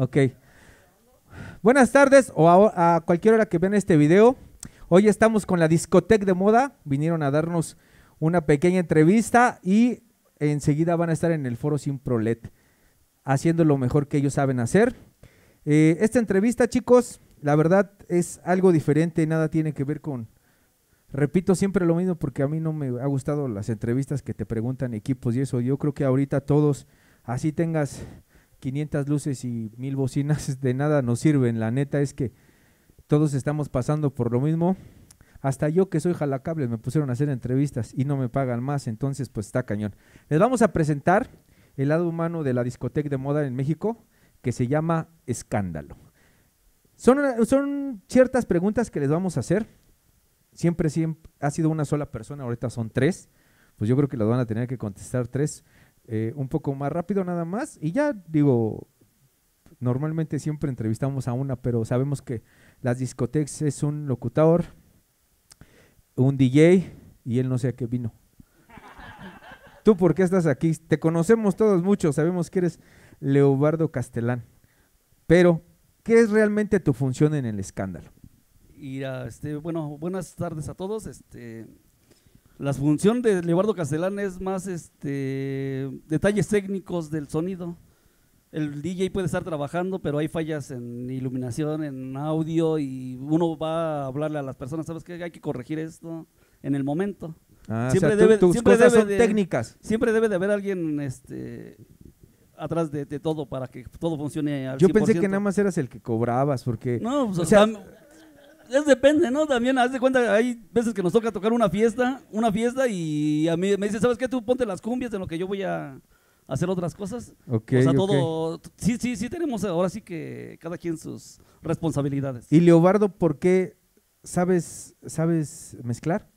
Ok. Buenas tardes o a, a cualquier hora que vean este video. Hoy estamos con la discoteca de moda. Vinieron a darnos una pequeña entrevista y enseguida van a estar en el foro Sin Prolet haciendo lo mejor que ellos saben hacer. Eh, esta entrevista, chicos, la verdad es algo diferente, nada tiene que ver con, repito siempre lo mismo porque a mí no me ha gustado las entrevistas que te preguntan equipos y eso. Yo creo que ahorita todos, así tengas 500 luces y mil bocinas, de nada nos sirven. La neta es que todos estamos pasando por lo mismo. Hasta yo que soy jalacable me pusieron a hacer entrevistas y no me pagan más, entonces pues está cañón. Les vamos a presentar el lado humano de la discoteca de moda en México, que se llama Escándalo. Son, son ciertas preguntas que les vamos a hacer. Siempre, siempre ha sido una sola persona, ahorita son tres. Pues yo creo que las van a tener que contestar tres eh, un poco más rápido nada más. Y ya digo, normalmente siempre entrevistamos a una, pero sabemos que las discotecas es un locutor, un DJ y él no sé a qué vino. ¿Tú por qué estás aquí? Te conocemos todos mucho, sabemos que eres Leobardo Castelán. Pero, ¿qué es realmente tu función en el escándalo? Y este, bueno, buenas tardes a todos. Este, la función de Leobardo Castelán es más este, detalles técnicos del sonido. El DJ puede estar trabajando, pero hay fallas en iluminación, en audio, y uno va a hablarle a las personas, ¿sabes qué? Hay que corregir esto en el momento. Ah, siempre debe, tus siempre cosas son técnicas. Siempre debe de haber alguien este, atrás de, todo para que todo funcione al Yo pensé que nada más eras el que cobrabas, porque... No, pues, o sea, es depende, ¿no? También, haz de cuenta, hay veces que nos toca tocar una fiesta, una fiesta y a mí me dice, ¿sabes qué? Tú ponte las cumbias en lo que yo voy a hacer otras cosas. Ok, o sea, todo, sí, sí, sí tenemos ahora sí que cada quien sus responsabilidades. Y Leobardo, ¿por qué sabes, sabes mezclar?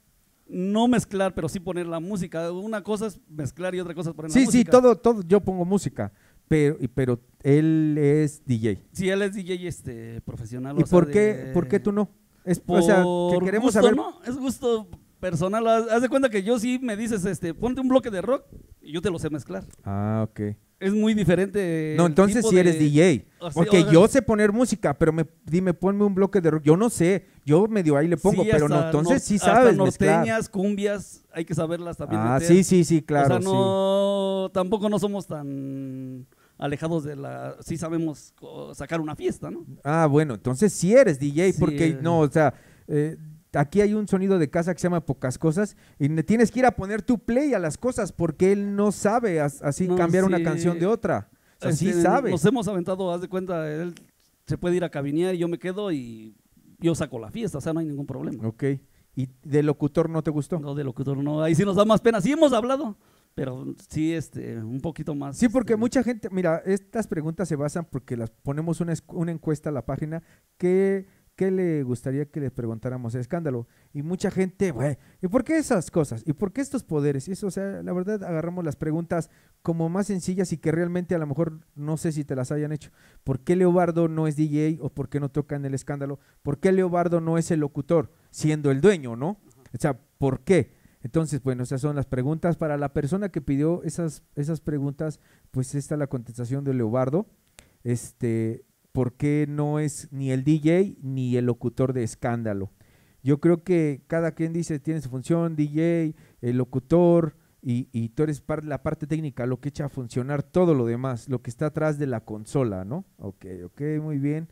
no mezclar, pero sí poner la música. Una cosa es mezclar y otra cosa es poner sí, la música. Sí, sí, todo, todo, yo pongo música, pero, pero él es DJ. Sí, él es DJ este, profesional. ¿Y por, qué, por qué tú no? Es, por o sea, que queremos saber... ¿no? Es gusto personal. Haz de cuenta que yo sí me dices, este, ponte un bloque de rock y yo te lo sé mezclar. Ah, ok es muy diferente. No, entonces si eres DJ. porque yo sé poner música, pero me dime, ponme un bloque de rock. Yo no sé, yo medio ahí le pongo, pero no, entonces sí sabes norteñas, cumbias, hay que saberlas también. Ah, sí, sí, sí, claro. O sea, no, tampoco no somos tan alejados de la... Sí sabemos sacar una fiesta, ¿no? Ah, bueno, entonces sí eres DJ, porque no, o sea... Eh, aquí hay un sonido de casa que se llama Pocas Cosas y tienes que ir a poner tu play a las cosas porque él no sabe así cambiar una canción de otra. Así este, sabe. Nos hemos aventado, haz de cuenta, él se puede ir a cabinear y yo me quedo y yo saco la fiesta, o sea, no hay ningún problema. Ok. ¿Y de locutor no te gustó? No, de locutor no, ahí sí nos da más pena. Sí hemos hablado, pero sí, este, un poquito más. Sí, porque este, mucha gente, mira, estas preguntas se basan porque las ponemos una, una encuesta a la página que ¿qué le gustaría que les preguntáramos el escándalo? Y mucha gente, güey, ¿y por qué esas cosas? ¿Y por qué estos poderes? Y eso, o sea, la verdad, agarramos las preguntas como más sencillas y que realmente a lo mejor no sé si te las hayan hecho. ¿Por qué Leobardo no es DJ o por qué no toca en el escándalo? ¿Por qué Leobardo no es el locutor, siendo el dueño, no? O sea, ¿por qué? Entonces, bueno, esas son las preguntas. Para la persona que pidió esas, esas preguntas, pues esta es la contestación de Leobardo. Este, por qué no es ni el DJ ni el locutor de escándalo. Yo creo que cada quien dice tiene su función, DJ, el locutor, y, y tú eres la parte técnica, lo que echa a funcionar todo lo demás, lo que está atrás de la consola, ¿no? Ok, ok, muy bien.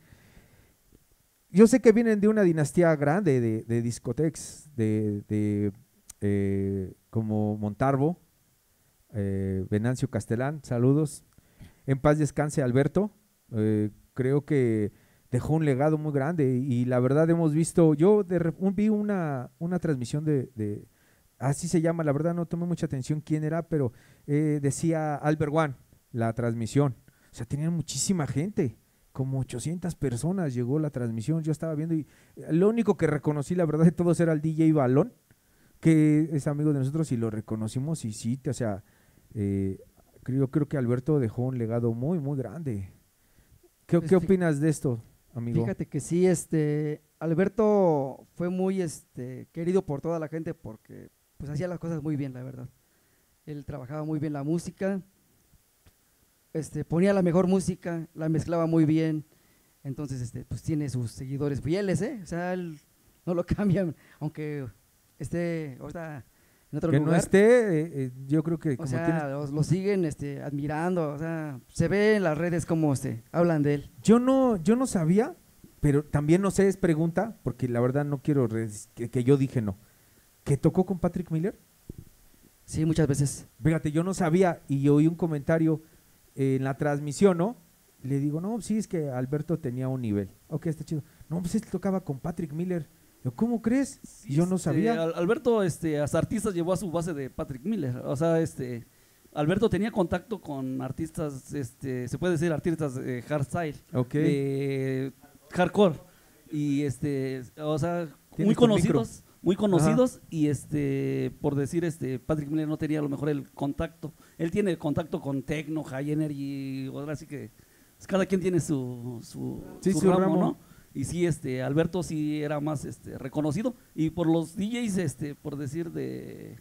Yo sé que vienen de una dinastía grande de, de discotex, de, de eh, como Montarbo, eh, Venancio Castelán, saludos. En paz descanse Alberto, eh, creo que dejó un legado muy grande y la verdad hemos visto, yo de, vi una, una transmisión de, así se llama, la verdad no tomé mucha atención quién era, pero eh, decía Albert One, la transmisión, o sea, tenían muchísima gente, como 800 personas llegó la transmisión, yo estaba viendo y lo único que reconocí, la verdad de todos era el DJ Balón, que es amigo de nosotros y lo reconocimos y sí, o sea, eh, yo creo que Alberto dejó un legado muy, muy grande. ¿Qué, ¿Qué, opinas de esto, amigo? Fíjate que sí, este, Alberto fue muy este, querido por toda la gente porque pues hacía las cosas muy bien, la verdad. Él trabajaba muy bien la música este, ponía la mejor música, la mezclaba muy bien. Entonces, este, pues tiene sus seguidores fieles, ¿eh? O sea, él no lo cambian, aunque esté ahorita en otro Que lugar. no esté, eh, eh, yo creo que o como sea, tienes- los- lo siguen este, admirando, o sea, se ve en las redes como este, hablan de él. Yo no, yo no sabía, pero también no sé, es pregunta, porque la verdad no quiero que, que yo dije no. ¿Que tocó con Patrick Miller? Sí, muchas veces. Fíjate, yo no sabía y oí un comentario en la transmisión, ¿no? Le digo, no, sí, es que Alberto tenía un nivel. Ok, está chido. No, pues él tocaba con Patrick Miller. ¿Cómo crees? Yo no Este, sabía. Al- Alberto, este, hasta artistas llevó a su base de Patrick Miller. O sea, este, Alberto tenía contacto con artistas, este, se puede decir artistas de hardstyle, Ok. de hardcore. Y este, o sea, muy micro. conocidos, muy conocidos y este, por decir este, Patrick Miller no tenía a lo mejor el contacto. Él tiene contacto con Tecno, High Energy, ahora sí que pues, cada quien tiene su, su, Sí, su su ramo, ramo. ¿no? Y sí, este, Alberto sí era más este, reconocido. Y por los DJs, este, por decir de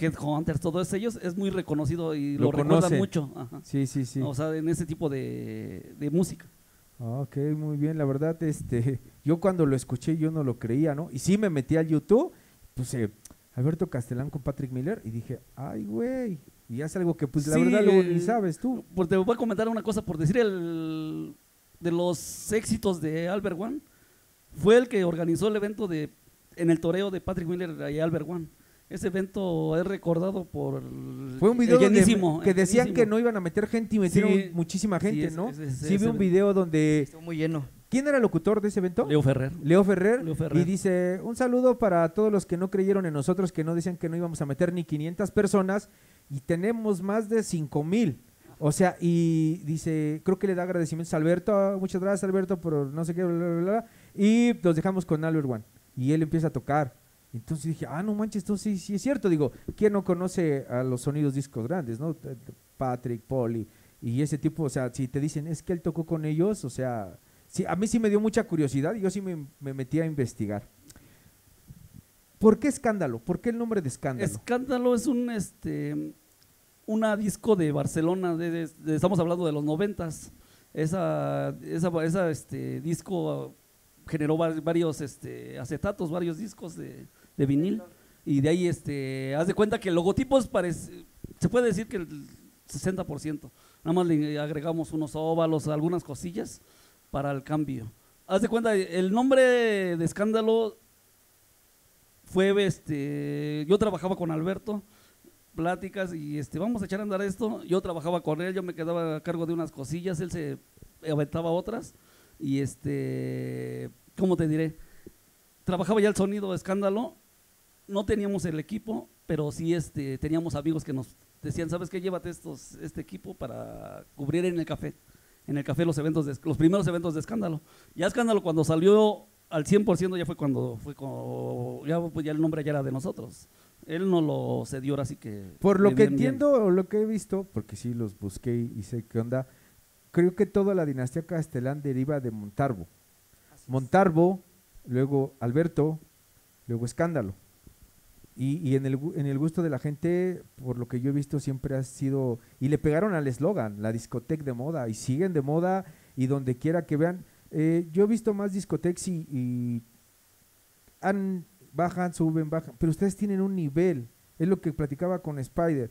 Headhunters, todos ellos, es muy reconocido y Lo lo, recuerdan mucho. ajá. Sí, sí, sí. O sea, en ese tipo de, de música. Ah, Ok, muy bien. La verdad, este, yo cuando lo escuché yo no lo creía, ¿no? Y sí me metí al YouTube, puse Alberto Castellán con Patrick Miller y dije, ay, güey. Y es algo que pues la Sí, verdad luego ni sabes tú. Pues te voy a comentar una cosa, por decir el de los éxitos de Albert One, fue el que organizó el evento de en el toreo de Patrick Miller y Albert One. Ese evento es recordado por Fue un video donde que decían que no iban a meter gente y metieron Sí, muchísima sí, gente, ese- ¿no? ese- ese- sí vi un video donde Estuvo muy lleno. ¿Quién era el locutor de ese evento? Leo Ferrer. Leo Ferrer, Leo Ferrer. y dice, un saludo para todos los que no creyeron en nosotros, que no decían que no íbamos a meter ni 500 personas y tenemos más de 5 mil. O sea, y dice, creo que le da agradecimientos a Alberto, muchas gracias Alberto por no sé qué, bla, bla, bla, bla", y los dejamos con Albert One. Y él empieza a tocar. Entonces dije, ah, no manches, esto sí, sí es cierto. Digo, ¿quién no conoce a los sonidos discos grandes, no? Patrick, Polly y ese tipo, o sea, si te dicen, es que él tocó con ellos, o sea, sí, a mí sí me dio mucha curiosidad y yo sí me, me metí a investigar. ¿Por qué escándalo? ¿Por qué el nombre de escándalo? Escándalo es un este una disco de Barcelona, de, de- estamos hablando de los noventas. Esa, esa, este, disco generó va- varios este, acetatos, varios discos de, de vinil. Y de ahí, este, haz de cuenta que el logotipo es parec- se puede decir que el 60%. Nada más le agregamos unos óvalos, algunas cosillas para el cambio. Haz de cuenta, el nombre de escándalo fue este yo trabajaba con Alberto pláticas y este vamos a echar a andar esto. Yo trabajaba con él yo me quedaba a cargo de unas cosillas él se aventaba otras. Y este cómo te diré trabajaba ya el sonido escándalo. No teníamos el equipo pero sí este teníamos amigos que nos decían sabes qué llévate estos este equipo para cubrir en el café en el café los eventos de, los primeros eventos de escándalo ya escándalo cuando salió al 100% ya fue cuando fue ya, pues ya el nombre ya era de nosotros él no lo cedió ahora sí que Por lo que bien, bien. entiendo o lo que he visto, porque sí los busqué y sé qué onda, creo que toda la dinastía Castellán deriva de Montalvo. Montalvo, luego Alberto, luego Escándalo. Y, y en, el, en el gusto de la gente, por lo que yo he visto, siempre ha sido... Y le pegaron al eslogan, la discoteca de moda, y siguen de moda, y donde quiera que vean. eh, yo he visto más discotecas y, y han, bajan, suben, bajan, pero ustedes tienen un nivel. Es lo que platicaba con Spider.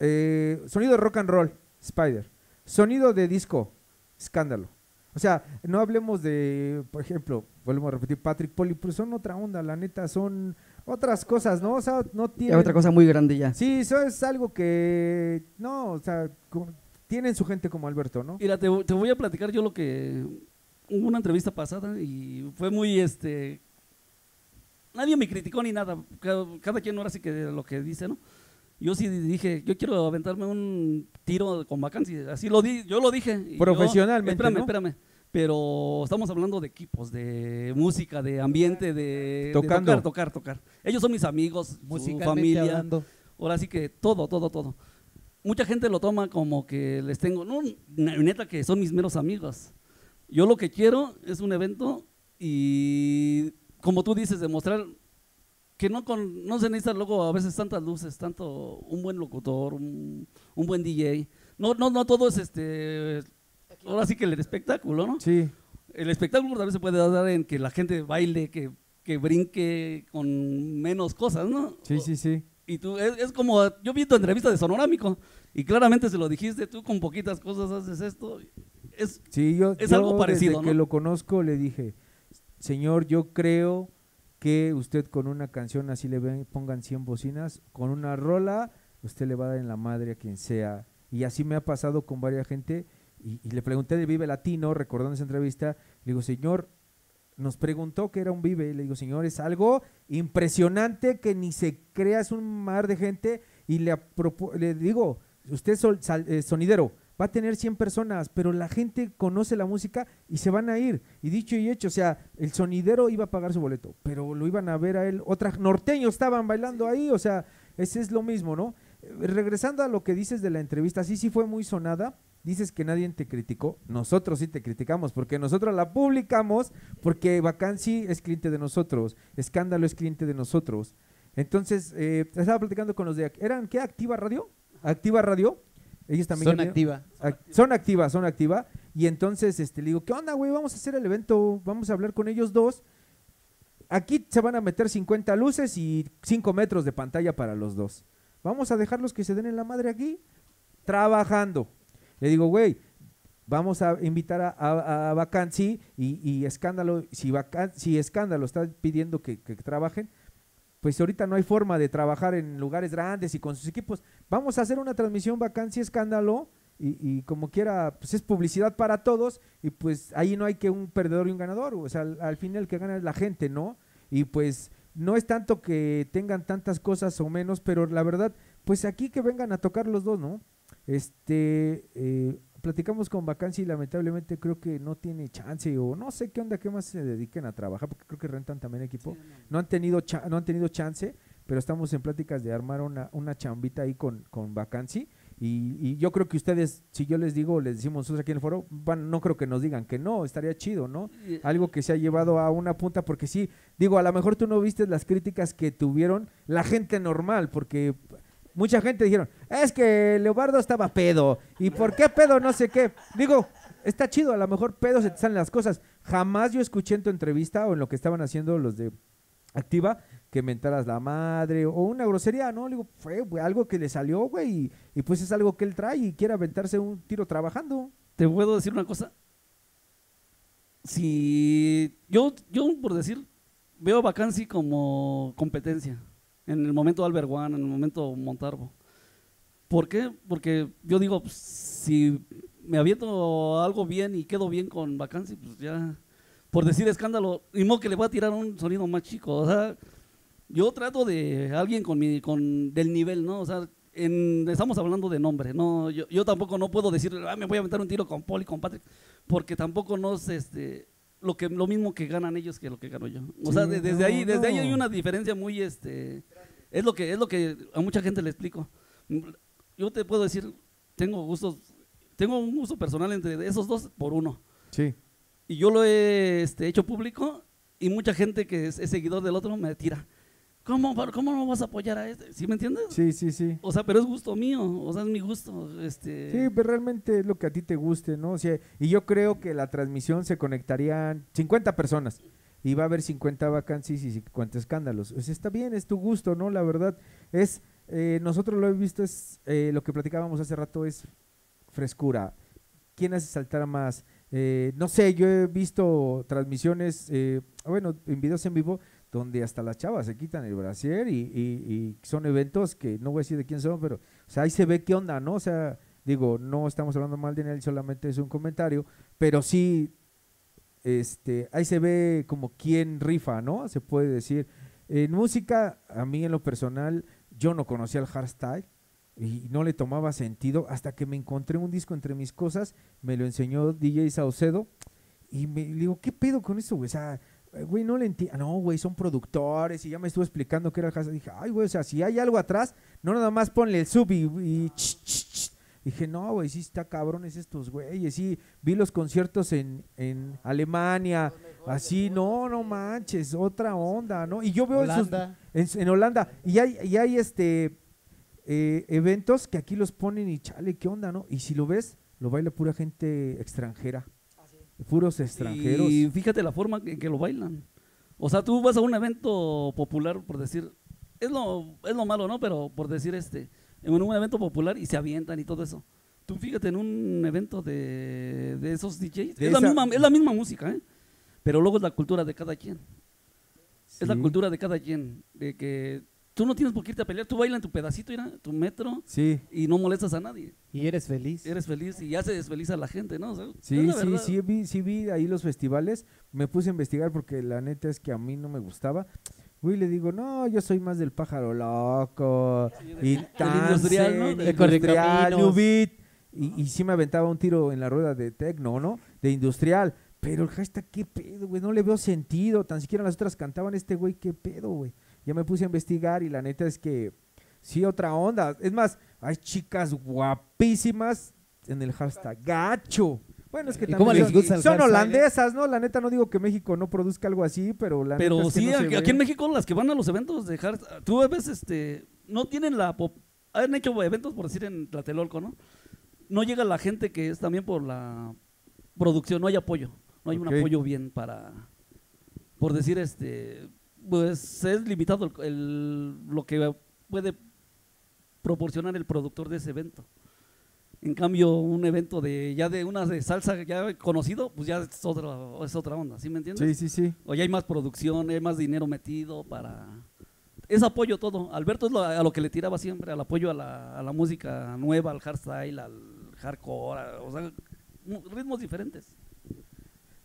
Eh, sonido de rock and roll, Spider. Sonido de disco, escándalo. O sea, no hablemos de, por ejemplo, volvemos a repetir, Patrick Poli, pero son otra onda, la neta, son otras cosas, ¿no? O sea, no tienen... otra cosa muy grande ya. Sí, eso es algo que, no, o sea, tienen su gente como Alberto, ¿no? Mira, te, te voy a platicar yo lo que hubo una entrevista pasada y fue muy este nadie me criticó ni nada, cada, cada quien ahora sí que lo que dice, ¿no? Yo sí dije, yo quiero aventarme un tiro con vacancia, así lo di, yo lo dije. y yo- Profesionalmente, espérame, ¿no? espérame. Pero estamos hablando de equipos, de música, de ambiente, de, de Tocando. tocar, tocar, tocar. Ellos son mis amigos, su familia. hablando. Ahora sí que todo, todo, todo. Mucha gente lo toma como que les tengo, no, ne- neta que son mis meros amigos. Yo lo que quiero es un evento y como tú dices, demostrar que no, con, no se necesita luego a veces tantas luces, tanto un buen locutor, un, un buen DJ. no, no, no todo es este, ahora sí que el espectáculo, ¿no? Sí, El espectáculo también se puede dar en que la gente baile, que, que brinque con menos cosas, ¿no? sí, sí, sí. Y tú, es, es como, yo vi tu entrevista de Sonorámico y claramente se lo dijiste, tú con poquitas cosas haces esto. Es, Sí, yo, Es yo algo parecido, desde que ¿no? lo conozco le dije, señor, yo creo que usted con una canción así le ven, pongan 100 bocinas, con una rola, usted le va a dar en la madre a quien sea. Y así me ha pasado con varias gente. Y, le pregunté de Vive Latino, recordando esa entrevista, le digo, señor, nos preguntó que era un Vive. Le digo, señor, es algo impresionante que ni se crea, es un mar de gente. Y le, le digo, usted es eh, sonidero, va a tener 100 personas, pero la gente conoce la música y se van a ir. Y dicho y hecho, o sea, el sonidero iba a pagar su boleto, pero lo iban a ver a él. Otras norteños estaban bailando ahí, o sea, ese es lo mismo, ¿no? Eh, Regresando a lo que dices de la entrevista, sí, sí fue muy sonada. Dices que nadie te criticó. Nosotros sí te criticamos, porque nosotros la publicamos, porque Vacancy es cliente de nosotros, Escándalo es cliente de nosotros. Entonces, eh, estaba platicando con los de... ¿Eran qué? ¿Activa Radio? ¿Activa Radio? Ellos también... Son ya vieron- activa. Ac- son activas, son activas. Y entonces este, le digo, ¿qué onda, güey? Vamos a hacer el evento, vamos a hablar con ellos dos. Aquí se van a meter 50 luces y 5 metros de pantalla para los dos. Vamos a dejarlos que se den en la madre aquí, trabajando. Le digo, güey, vamos a invitar a, a, a Vacancy y, y Escándalo. Si, Vacan- si Escándalo está pidiendo que, que trabajen, pues ahorita no hay forma de trabajar en lugares grandes y con sus equipos. Vamos a hacer una transmisión Vacancy Escándalo y, y como quiera, pues es publicidad para todos y pues ahí no hay que un perdedor y un ganador, o sea, al, al final el que gana es la gente, ¿no? Y pues no es tanto que tengan tantas cosas o menos, pero la verdad, pues aquí que vengan a tocar los dos, ¿no? Este, eh, platicamos con Vacancy y lamentablemente creo que no tiene chance o no sé qué onda, qué más se dediquen a trabajar, porque creo que rentan también equipo no han tenido cha- no han tenido chance, pero estamos en pláticas de armar una, una chambita ahí con, con Vacancy. Y, y yo creo que ustedes, si yo les digo, les decimos nosotros aquí en el foro, van, no creo que nos digan que no, estaría chido, ¿no? Algo que se ha llevado a una punta, porque sí, digo, a lo mejor tú no viste las críticas que tuvieron la gente normal, porque mucha gente dijeron, es que Leobardo estaba pedo, y por qué pedo no sé qué. Digo, está chido, a lo mejor pedo se te salen las cosas. Jamás yo escuché en tu entrevista o en lo que estaban haciendo los de Activa que mentaras la madre o una grosería, ¿no? Digo, fue algo que le salió, güey, y, pues es algo que él trae y quiere aventarse un tiro trabajando. Te puedo decir una cosa. Si yo, yo por decir, veo Vacancy como competencia. En el momento Albert One, en el momento Montalvo. ¿Por qué? Porque yo digo, pues, si me aviento algo bien y quedo bien con Vacancy, pues ya, por decir escándalo, y modo que le voy a tirar un sonido más chico. O sea, yo trato de alguien con mi, con del nivel, ¿no? O sea, en- estamos hablando de nombre, no, yo, yo tampoco no puedo decir, "Ah, me voy a aventar un tiro con Paul y con Patrick, porque tampoco no es este lo que lo mismo que ganan ellos que lo que gano yo. O Sí, sea, de- desde no, ahí, desde ahí hay una diferencia muy este es lo que es lo que a mucha gente le explico. Yo te puedo decir, tengo gustos, tengo un gusto personal entre esos dos por uno. Sí. Y yo lo he este, hecho público y mucha gente que es, es seguidor del otro me tira. ¿Cómo, ¿Cómo no vas a apoyar a este? ¿Sí me entiendes? Sí, sí, sí. O sea, pero es gusto mío, o sea, es mi gusto. Este, Sí, pero realmente es lo que a ti te guste, ¿no? O sea, y yo creo que la transmisión se conectarían 50 personas y va a haber 50 vacancies y 50 escándalos. Sea, está bien, es tu gusto, ¿no? La verdad es, eh, nosotros lo hemos visto, es eh, lo que platicábamos hace rato es frescura. ¿Quién hace saltar más? Eh, no sé, yo he visto transmisiones, eh, bueno, en videos en vivo, donde hasta las chavas se quitan el brasier y, y- y son eventos que no voy a decir de quién son, pero o sea, ahí se ve qué onda, ¿no? O sea, digo, no estamos hablando mal de él, solamente es un comentario, pero sí, este, ahí se ve como quién rifa, ¿no? Se puede decir. En música, a mí en lo personal, yo no conocía el hardstyle y no le tomaba sentido hasta que me encontré un disco entre mis cosas, me lo enseñó DJ Saucedo y me digo, ¿qué pedo con eso, güey? O sea, güey, no le entiendo. No, güey, son productores y ya me estuvo explicando qué era el hardstyle. Dije, ay, güey, o sea, si hay algo atrás, no nada más ponle el sub y, y ch, ch, ch. Dije, no, güey, sí está cabrones estos güeyes. Sí, vi los conciertos en, en Alemania, así, no, no manches, otra onda, ¿no? Y yo veo esos, Holanda. en, en Holanda, y hay, y hay este, eh, eventos que aquí los ponen y chale, ¿qué onda, no? Y si lo ves, lo baila pura gente extranjera. Puros extranjeros. Y fíjate la forma en que lo bailan. O sea, tú vas a un evento popular, por decir, es lo, es lo malo, ¿no? Pero por decir este, en un evento popular y se avientan y todo eso. Tú fíjate en un evento de, de esos DJs, De es, la esa- misma, es la misma música, ¿eh? Pero luego es la cultura de cada quien. Es la Sí. cultura de cada quien. De que tú no tienes por qué irte a pelear, tú bailas en tu pedacito, mira, tu metro, Sí, y no molestas a nadie. Y eres feliz. Eres feliz y ya se desfeliza a la gente, ¿no? O sea, sí, la sí, sí vi, sí vi ahí los festivales. Me puse a investigar porque la neta es que a mí no me gustaba. Güey, le digo, no, yo soy más del pájaro loco. Y industrial, ¿no? de industrial, New. Beat. Y, y sí me aventaba un tiro en la rueda de tecno, ¿no? De industrial. Pero el hashtag, ¿qué pedo, güey? No le veo sentido. Tan siquiera las otras cantaban este güey, ¿qué pedo, güey? Ya me puse a investigar y la neta es que sí, otra onda. Es más, hay chicas guapísimas en el hashtag gacho. Bueno, es que ¿Y también cómo les son- gusta el son hashtag, eh? holandesas, ¿no? La neta no digo que México no produzca algo así, pero la Pero neta es que sí, no aquí, aquí en México las que van a los eventos de hard, tú ves, este, no tienen la, pop- han hecho eventos por decir en Tlatelolco, ¿no? No llega la gente que es también por la producción, no hay apoyo, no hay un apoyo bien para, por decir, este, pues es limitado el, el- lo que puede proporcionar el productor de ese evento. En cambio, un evento de ya de una de salsa ya conocido, pues ya es otra, es otra onda, ¿sí me entiendes? Sí, sí, sí. O ya hay más producción, hay más dinero metido para... Es apoyo todo. Alberto es lo- a lo que le tiraba siempre, al apoyo a la, a la música nueva, al hardstyle, al hardcore, a- o sea, ritmos diferentes.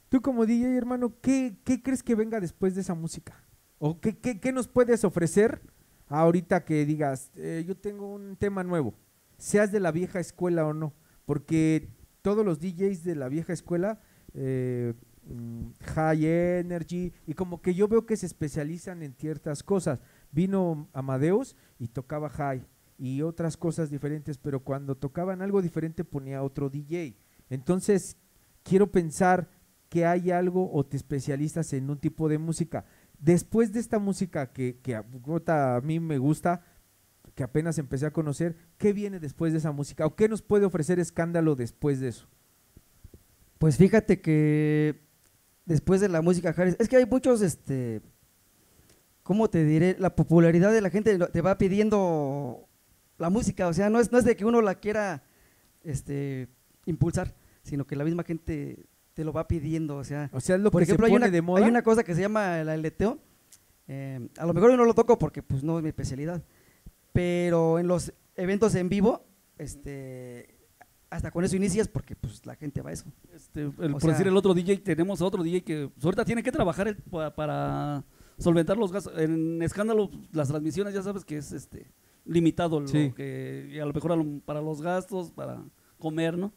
Tú como DJ, hermano, ¿qué, qué crees que venga después de esa música? ¿O qué, qué, qué nos puedes ofrecer ahorita que digas, eh, yo tengo un tema nuevo, seas de la vieja escuela o no? Porque todos los DJs de la vieja escuela, eh, mm, High Energy, y como que yo veo que se especializan en ciertas cosas. Vino Amadeus y tocaba High y otras cosas diferentes, pero cuando tocaban algo diferente ponía otro DJ. Entonces, quiero pensar que hay algo o te especializas en un tipo de música. Después de esta música que, que a, mí me gusta, que apenas empecé a conocer, ¿qué viene después de esa música? ¿O qué nos puede ofrecer escándalo después de eso? Pues fíjate que después de la música Harris, es que hay muchos, este, ¿cómo te diré? La popularidad de la gente te va pidiendo la música, o sea, no es, no es de que uno la quiera, este, impulsar, sino que la misma gente te lo va pidiendo, o sea, O sea, es lo por que ejemplo, se hay pone una, de moda. hay una cosa que se llama el aleteo, eh, a lo mejor yo no lo toco porque pues no es mi especialidad, pero en los eventos en vivo, este, hasta con eso inicias porque pues la gente va a eso. Este, el- por sea- decir el otro DJ, tenemos otro DJ que pues, ahorita tiene que trabajar para solventar los gastos. En escándalo, las transmisiones ya sabes que es este limitado lo Sí. que y a lo mejor a lo- para los gastos, para comer, ¿no?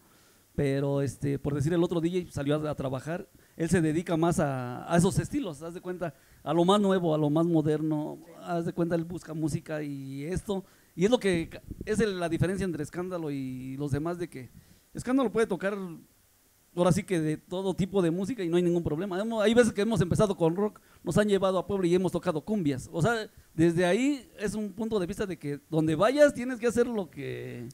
Pero este, por decir el otro DJ salió a, a trabajar, él se dedica más a, a esos estilos, haz de cuenta, a lo más nuevo, a lo más moderno, haz de cuenta, él busca música y esto, y es lo que es la diferencia entre escándalo y los demás de que escándalo puede tocar ahora sí que de todo tipo de música y no hay ningún problema. Hay veces que hemos empezado con rock, nos han llevado a Puebla y hemos tocado cumbias. O sea, desde ahí es un punto de vista de que donde vayas tienes que hacer lo que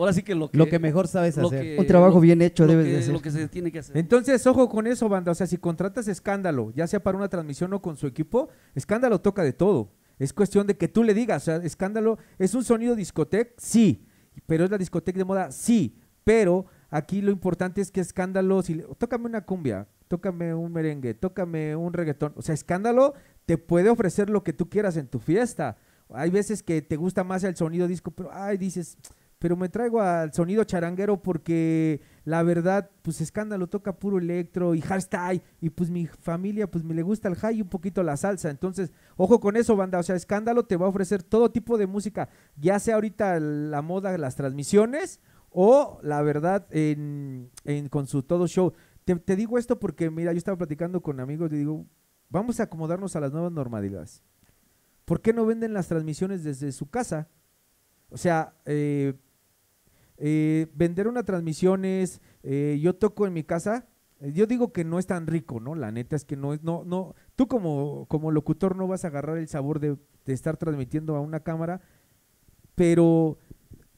ahora sí que lo que Lo que mejor sabes lo hacer. que- Un trabajo lo- bien hecho debes que- de hacer. Lo que se tiene que hacer. Entonces, ojo con eso, banda. O sea, si contratas escándalo, ya sea para una transmisión o con su equipo, escándalo toca de todo. Es cuestión de que tú le digas, o sea, escándalo, ¿es un sonido discoteca? Sí. Pero es la discoteca de moda, sí. Pero aquí lo importante es que escándalo, si le- tócame una cumbia, tócame un merengue, tócame un reggaetón. O sea, escándalo te puede ofrecer lo que tú quieras en tu fiesta. Hay veces que te gusta más el sonido disco, pero ay, dices, pero me traigo al sonido charanguero porque la verdad, pues escándalo toca puro electro y hardstyle y pues mi familia pues me le gusta el high y un poquito la salsa, entonces ojo con eso banda, o sea, escándalo te va a ofrecer todo tipo de música, ya sea ahorita la moda, las transmisiones o la verdad en, en- con su todo show. Te, digo esto porque mira, yo estaba platicando con amigos y digo, vamos a acomodarnos a las nuevas normalidades. ¿Por qué no venden las transmisiones desde su casa? O sea, eh, eh, vender una transmisión es, eh, yo toco en mi casa, eh, yo digo que no es tan rico, ¿no? La neta es que no es, no, no, tú como, como locutor no vas a agarrar el sabor de, estar transmitiendo a una cámara, pero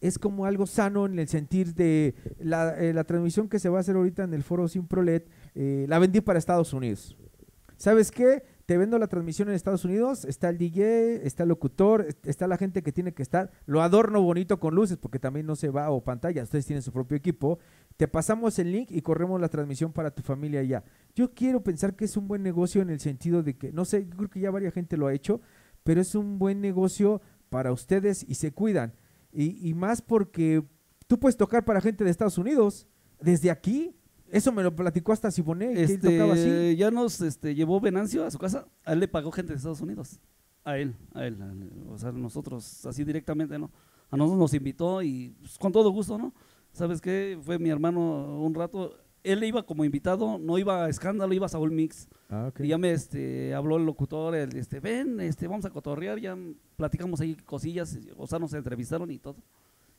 es como algo sano en el sentir de la, eh, la transmisión que se va a hacer ahorita en el foro Simprolet, eh, la vendí para Estados Unidos. ¿Sabes qué? Te vendo la transmisión en Estados Unidos, está el DJ, está el locutor, est- está la gente que tiene que estar, lo adorno bonito con luces porque también no se va o pantalla, ustedes tienen su propio equipo, te pasamos el link y corremos la transmisión para tu familia allá. Yo quiero pensar que es un buen negocio en el sentido de que, no sé, creo que ya varias gente lo ha hecho, pero es un buen negocio para ustedes y se cuidan. Y, y más porque tú puedes tocar para gente de Estados Unidos, desde aquí. Eso me lo platicó hasta Siboney, que él tocaba así. Este, ya nos este, llevó Venancio a su casa, a él le pagó gente de Estados Unidos, a él, a él, a él. o sea, nosotros así directamente, ¿no? A nosotros nos invitó y pues, con todo gusto, ¿no? ¿Sabes qué? Fue mi hermano un rato, él iba como invitado, no iba a escándalo, iba a Saúl Mix. Ah. Y ya me este, habló el locutor, el, este, ven, este, vamos a cotorrear, ya platicamos ahí cosillas, o sea, nos entrevistaron y todo.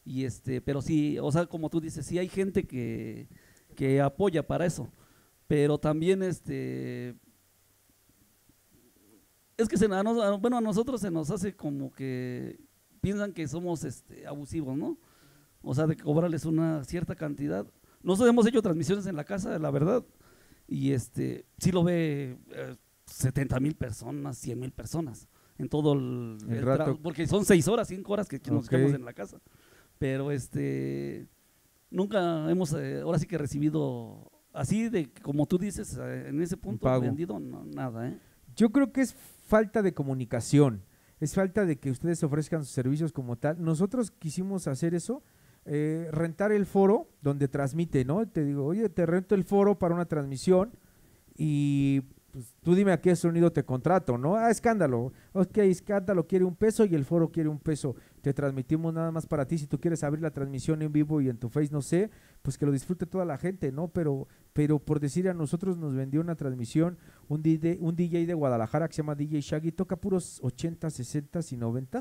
Y este, pero sí, o sea, como tú dices, sí hay gente que, que apoya para eso. Pero también este es que se, a nos- bueno, a nosotros se nos hace como que piensan que somos este, abusivos, ¿no? O sea, de cobrarles una cierta cantidad. Nosotros hemos hecho transmisiones en la casa, la verdad, y este sí lo ve eh, 70 mil personas, 100 mil personas en todo el, El rato. porque son 6 horas, 5 horas que, que nos quedamos en la casa. Pero este nunca hemos eh, ahora sí que recibido así de como tú dices eh, en ese punto pago. vendido no, nada, ¿eh? Yo creo que es falta de comunicación, es falta de que ustedes ofrezcan sus servicios como tal. Nosotros quisimos hacer eso, eh, rentar el foro donde transmite, ¿no? Te digo, oye, te rento el foro para una transmisión y pues, tú dime a qué sonido te contrato, ¿no? Ah, escándalo. Ok, escándalo quiere un peso y el foro quiere un peso. Te transmitimos nada más para ti. Si tú quieres abrir la transmisión en vivo y en tu face, no sé, pues que lo disfrute toda la gente, ¿no? Pero, pero por decir a nosotros nos vendió una transmisión un DJ, un DJ de Guadalajara que se llama DJ Shaggy, toca puros 80, 60 y 90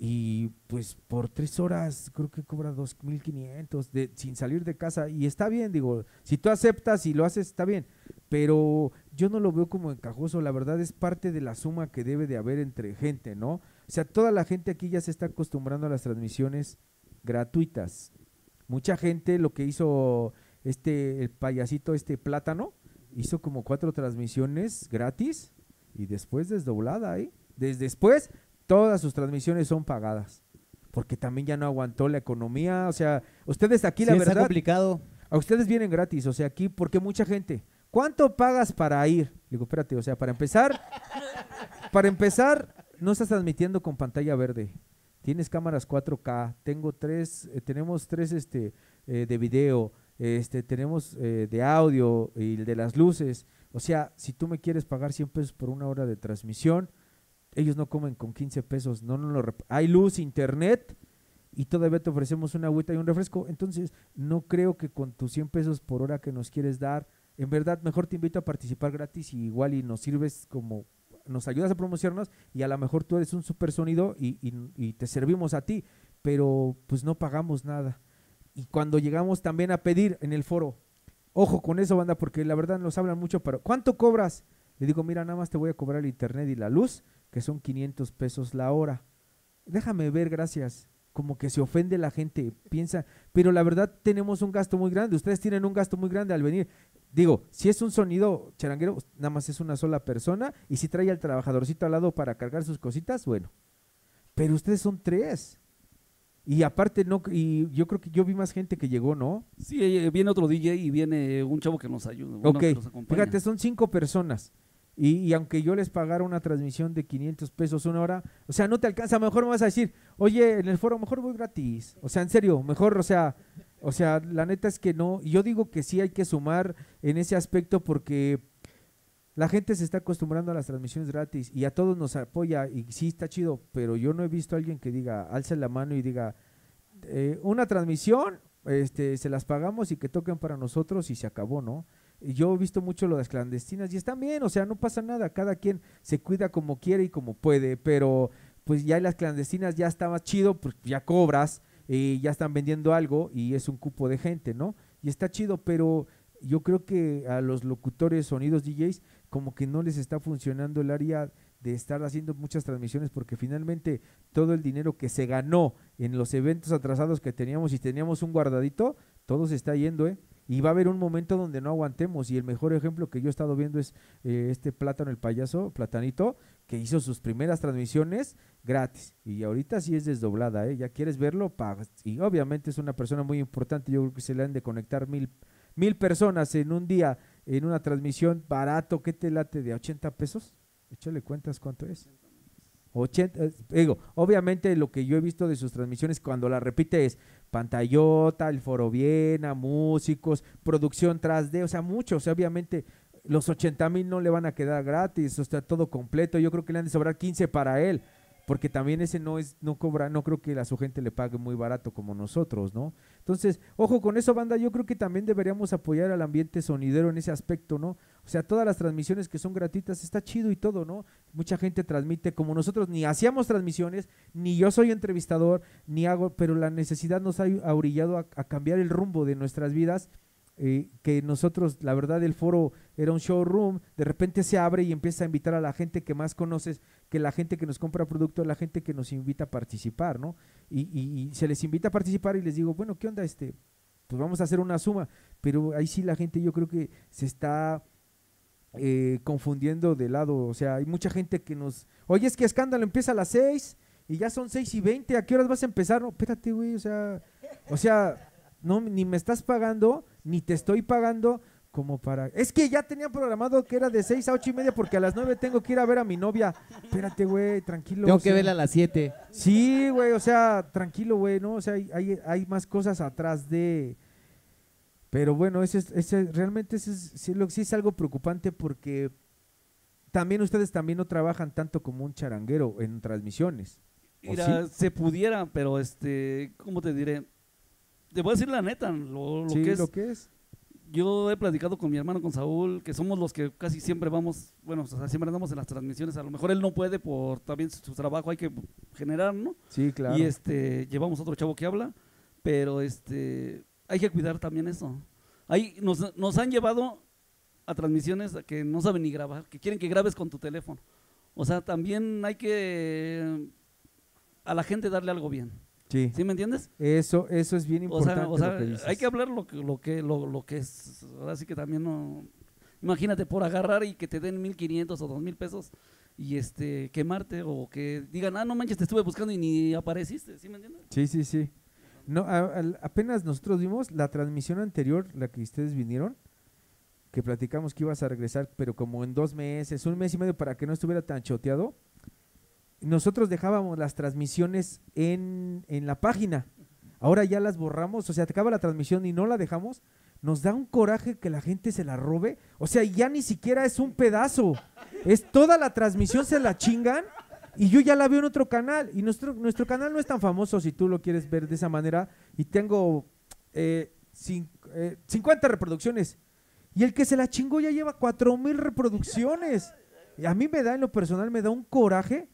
y pues por tres horas creo que cobra 2.500 de, sin salir de casa y está bien, digo, si tú aceptas y lo haces está bien, pero yo no lo veo como encajoso, la verdad es parte de la suma que debe de haber entre gente, ¿no? O sea, toda la gente aquí ya se está acostumbrando a las transmisiones gratuitas. Mucha gente lo que hizo este el payasito este plátano hizo como cuatro transmisiones gratis y después desdoblada, ¿eh? Desde después todas sus transmisiones son pagadas. Porque también ya no aguantó la economía, o sea, ustedes aquí Sí, la está verdad complicado. a ustedes vienen gratis, o sea, aquí, porque mucha gente, ¿cuánto pagas para ir? Digo, espérate, o sea, para empezar, para empezar, no estás transmitiendo con pantalla verde. Tienes cámaras 4K, tengo tres, eh, tenemos tres este, eh, de video, este, tenemos eh, de audio y el de las luces. O sea, si tú me quieres pagar 100 pesos por una hora de transmisión, ellos no comen con 15 pesos, no, no lo hay luz, internet y todavía te ofrecemos una agüita y un refresco. Entonces, no creo que con tus 100 pesos por hora que nos quieres dar, en verdad, mejor te invito a participar gratis y igual y nos sirves como, nos ayudas a promocionarnos y a lo mejor tú eres un super sonido y, y- y te servimos a ti, pero pues no pagamos nada. Y cuando llegamos también a pedir en el foro, ojo con eso, banda, porque la verdad nos hablan mucho, pero ¿cuánto cobras? Le digo, mira, nada más te voy a cobrar el internet y la luz, que son 500 pesos la hora. Déjame ver, gracias. Como que se ofende la gente, piensa, pero la verdad tenemos un gasto muy grande, ustedes tienen un gasto muy grande al venir. Digo, si es un sonido charanguero, nada más es una sola persona, y si trae al trabajadorcito al lado para cargar sus cositas, bueno. Pero ustedes son tres. Y aparte, no, y yo creo que yo vi más gente que llegó, ¿no? Sí, eh, viene otro DJ y viene un chavo que nos ayuda, Ok, que nos acompaña. fíjate, son cinco personas. Y, aunque yo les pagara una transmisión de 500 pesos una hora, o sea, no te alcanza, mejor me vas a decir, oye, en el foro mejor voy gratis. O sea, en serio, mejor, o sea, o sea, la neta es que no. Yo digo que sí hay que sumar en ese aspecto porque la gente se está acostumbrando a las transmisiones gratis y a todos nos apoya y sí está chido, pero yo no he visto a alguien que diga, alce la mano y diga, eh, una transmisión, este, se las pagamos y que toquen para nosotros y se acabó, ¿no? Yo he visto mucho lo de las clandestinas y están bien, o sea, no pasa nada, cada quien se cuida como quiere y como puede, pero pues ya las clandestinas ya está más chido, pues ya cobras, y ya están vendiendo algo y es un cupo de gente, ¿no? Y está chido, pero yo creo que a los locutores, sonidos, DJs, como que no les está funcionando el área de estar haciendo muchas transmisiones porque finalmente todo el dinero que se ganó en los eventos atrasados que teníamos y teníamos un guardadito, todo se está yendo, ¿eh? Y va a haber un momento donde no aguantemos. Y el mejor ejemplo que yo he estado viendo es eh, este Plátano el Payaso, Platanito, que hizo sus primeras transmisiones gratis. Y ahorita sí es desdoblada, ¿eh? Ya quieres verlo, pagas. Y obviamente es una persona muy importante. Yo creo que se le han de conectar mil, mil personas en un día, en una transmisión barato. ¿Qué te late de 80 pesos? Échale cuentas cuánto es. 80, eh, digo, obviamente lo que yo he visto de sus transmisiones cuando la repite es pantallota, el foro Viena, músicos, producción tras de, o sea, muchos, obviamente los 80 mil no le van a quedar gratis, o sea, todo completo, yo creo que le han de sobrar 15 para él porque también ese no es no cobra, no creo que a su gente le pague muy barato como nosotros, ¿no? Entonces, ojo con eso, banda, yo creo que también deberíamos apoyar al ambiente sonidero en ese aspecto, ¿no? O sea, todas las transmisiones que son gratuitas está chido y todo, ¿no? Mucha gente transmite como nosotros ni hacíamos transmisiones, ni yo soy entrevistador, ni hago, pero la necesidad nos ha orillado a cambiar el rumbo de nuestras vidas eh, que nosotros, la verdad, el foro era un showroom, de repente se abre y empieza a invitar a la gente que más conoces, que la gente que nos compra producto, la gente que nos invita a participar, ¿no? Y, se les invita a participar y les digo, bueno, ¿qué onda este? Pues vamos a hacer una suma, pero ahí sí la gente yo creo que se está eh, confundiendo de lado, o sea, hay mucha gente que nos, oye, es que escándalo empieza a las 6 y ya son seis y 20, ¿a qué horas vas a empezar? No, espérate, güey, o sea, o sea, no, ni me estás pagando, ni te estoy pagando como para... Es que ya tenía programado que era de 6 a ocho y media porque a las 9 tengo que ir a ver a mi novia. Espérate, güey, tranquilo. Tengo que verla a las 7. Sí, güey, o sea, tranquilo, güey, ¿no? O sea, hay, hay, más cosas atrás de... Pero bueno, ese, ese realmente ese es, sí, sí es algo preocupante porque también ustedes también no trabajan tanto como un charanguero en transmisiones. Mira, se pudiera, pero este, ¿cómo te diré? Te voy a decir la neta, lo, que es. lo que es. Yo he platicado con mi hermano, con Saúl, que somos los que casi siempre vamos, bueno, o sea, siempre andamos en las transmisiones. A lo mejor él no puede por también su, trabajo, hay que generar, ¿no? Sí, claro. Y este, llevamos otro chavo que habla, pero este, hay que cuidar también eso. Ahí nos, nos han llevado a transmisiones que no saben ni grabar, que quieren que grabes con tu teléfono. O sea, también hay que a la gente darle algo bien. Sí. ¿Sí me entiendes? Eso, eso es bien importante. O sea, hay que hablar lo que, lo que, lo, que es. Ahora sí que también no. Imagínate por agarrar y que te den 1500 o 2000 pesos y este quemarte o que digan, ah, no manches, te estuve buscando y ni apareciste. ¿Sí me entiendes? Sí, sí, sí. No, apenas nosotros vimos la transmisión anterior, la que ustedes vinieron, que platicamos que ibas a regresar, pero como en dos meses, un mes y medio para que no estuviera tan choteado nosotros dejábamos las transmisiones en, en la página. Ahora ya las borramos, o sea, te acaba la transmisión y no la dejamos. Nos da un coraje que la gente se la robe. O sea, ya ni siquiera es un pedazo. Es toda la transmisión se la chingan y yo ya la veo en otro canal. Y nuestro, nuestro canal no es tan famoso si tú lo quieres ver de esa manera. Y tengo eh, 50 eh, reproducciones. Y el que se la chingó ya lleva cuatro mil reproducciones. Y a mí me da, en lo personal, me da un coraje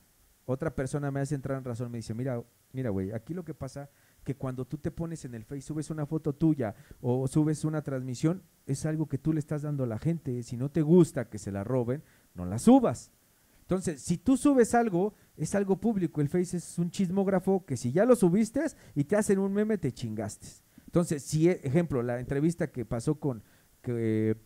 otra persona me hace entrar en razón, me dice, mira, mira, güey, aquí lo que pasa que cuando tú te pones en el Face, subes una foto tuya o subes una transmisión, es algo que tú le estás dando a la gente. Si no te gusta que se la roben, no la subas. Entonces, si tú subes algo, es algo público. El Face es un chismógrafo que si ya lo subiste y te hacen un meme, te chingaste. Entonces, si, ejemplo, la entrevista que pasó con,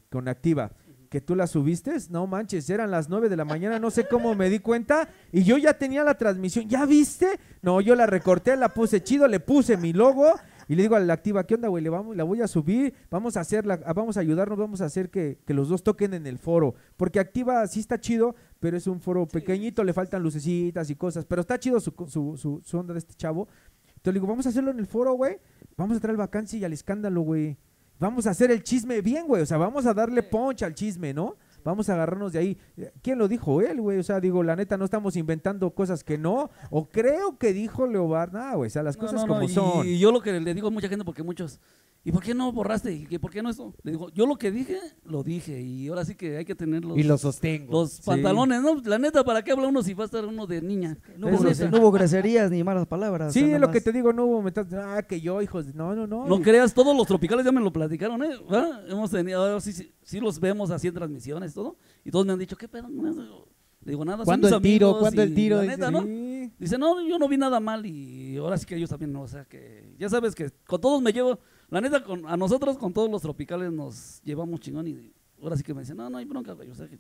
con Activa, que tú la subiste, no manches, eran las 9 de la mañana, no sé cómo me di cuenta, y yo ya tenía la transmisión, ¿ya viste? No, yo la recorté, la puse chido, le puse mi logo, y le digo a la activa, ¿qué onda, güey? Le vamos, la voy a subir, vamos a hacerla, vamos a ayudarnos, vamos a hacer que, los dos toquen en el foro. Porque activa sí está chido, pero es un foro pequeñito, le faltan lucecitas y cosas, pero está chido su, su, su, onda de este chavo. Entonces le digo, vamos a hacerlo en el foro, güey. Vamos a traer el vacancia y al escándalo, güey vamos a hacer el chisme bien, güey. O sea, vamos a darle punch al chisme, ¿no? Vamos a agarrarnos de ahí. ¿Quién lo dijo? Él, güey. O sea, digo, la neta, no estamos inventando cosas que no. O creo que dijo Leobar. Nada, güey. O sea, las No, cosas no, no, como y- son. Y yo lo que le digo a mucha gente, porque muchos, ¿y por qué no borraste? ¿Y por qué no esto? Le digo, yo lo que dije, lo dije. Y ahora sí que hay que tener los, Y lo sostengo. los Sí. pantalones, ¿no? La neta, ¿para qué habla uno si va a estar uno de niña? No Eso hubo, hubo groserías ni malas palabras. Sí, o sea, es lo que te digo, no hubo metas. Ah, que yo, hijos. No, no, no. No creas, todos los tropicales ya me lo platicaron, ¿eh? Hemos tenido, ahora sí, sí, sí los vemos así en transmisiones, todo. Y todos me han dicho, ¿qué pedo? con eso?" Le digo, nada, ¿Cuándo el tiro? amigos", ¿Cuándo el tiro? Dice, neta, ¿no? Sí. Dice, no, yo no vi nada mal y ahora sí que ellos también no, o sea que ya sabes que con todos me llevo, la neta, con, a nosotros con todos los tropicales nos llevamos chingón y ahora sí que me dicen, no, no hay bronca, güey, o sea que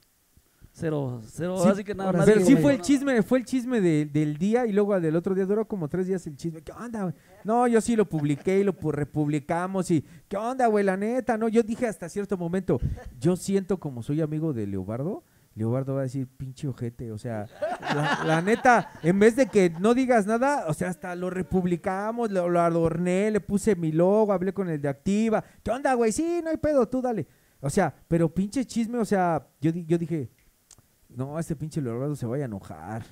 cero, cero, Sí, ahora sí que nada, nadie Pero sí, fue el chisme, fue el chisme de- del día y luego del otro día duró como tres días el chisme. ¿Qué onda, güey? No, yo sí lo publiqué y lo pu- republicamos y ¿qué onda, güey? La neta, no, yo dije hasta cierto momento, yo siento como soy amigo de Leobardo, Leobardo va a decir pinche ojete, o sea, la, la neta, en vez de que no digas nada, o sea, hasta lo republicamos, lo, lo adorné, le puse mi logo, hablé con el de Activa. ¿Qué onda, güey? Sí, no hay pedo, tú dale. O sea, pero pinche chisme, o sea, yo, yo dije, no, este pinche Leobardo se vaya a enojar.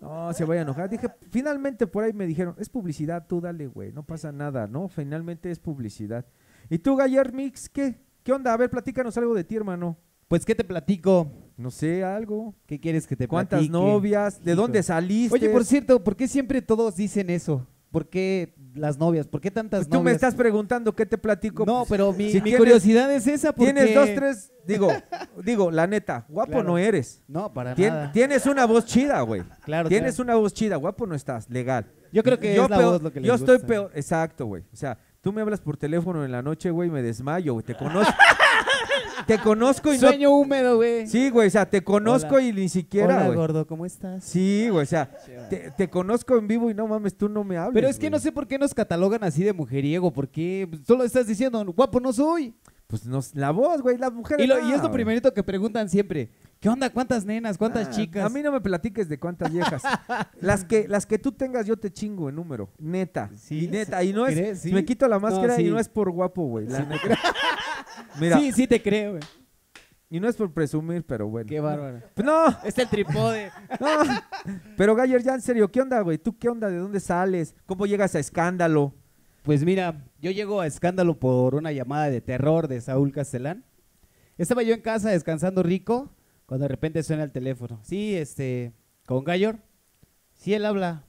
No, se vaya a enojar. Dije, finalmente por ahí me dijeron, es publicidad, tú dale, güey, no pasa nada, ¿no? Finalmente es publicidad. ¿Y tú, Galler Mix, qué? ¿Qué onda? A ver, platícanos algo de ti, hermano. Pues, ¿qué te platico? No sé, algo. ¿Qué quieres que te ¿Cuántas platique? novias? ¿De Hijo. dónde saliste? Oye, por cierto, ¿por qué siempre todos dicen eso? ¿Por qué las novias? ¿Por qué tantas Pues tú me novias? estás preguntando qué te platico. No, Pues, pero mi, si mi tienes- curiosidad es esa porque... Tienes dos, tres, digo, digo, la neta, guapo Claro. no eres. No, para Tien- nada. tienes una voz chida, güey. Claro, Tienes claro. una voz chida, guapo no estás, legal. Yo creo que yo es la peor- voz lo que les Yo estoy peor, exacto, güey. O sea, tú me hablas por teléfono en la noche, güey, me desmayo, güey. Te conozco. te conozco y no. Sueño húmedo, güey. Sí, güey, o sea, te conozco Hola. y ni siquiera, Hola, güey. gordo, ¿cómo estás? Sí, güey, o sea, te, te conozco en vivo y no mames, tú no me hablas. Pero es que güey. no sé por qué nos catalogan así de mujeriego, porque solo estás diciendo, guapo no soy. Pues nos, la voz, güey, la mujer. Y, lo- no, y es lo primerito que preguntan siempre. ¿Qué onda? ¿Cuántas nenas? ¿Cuántas Ah, chicas? A mí no me platiques de cuántas viejas. las que las que tú tengas yo te chingo en número, neta. Sí, y neta, y no es me quito la máscara sí. y no es por guapo, güey. la. Mira, Sí, sí te creo, güey. y no es por presumir, pero bueno. Qué bárbaro. Pues no, Es el tripode. no. Pero Gayer, ya en serio, ¿qué onda, güey? ¿Tú qué onda? ¿De dónde sales? ¿Cómo llegas a escándalo? Pues mira, yo llego a escándalo por una llamada de terror de Saúl Castelán. Estaba yo en casa descansando rico cuando de repente suena el teléfono. Sí, este, con Gayor. Sí, él habla.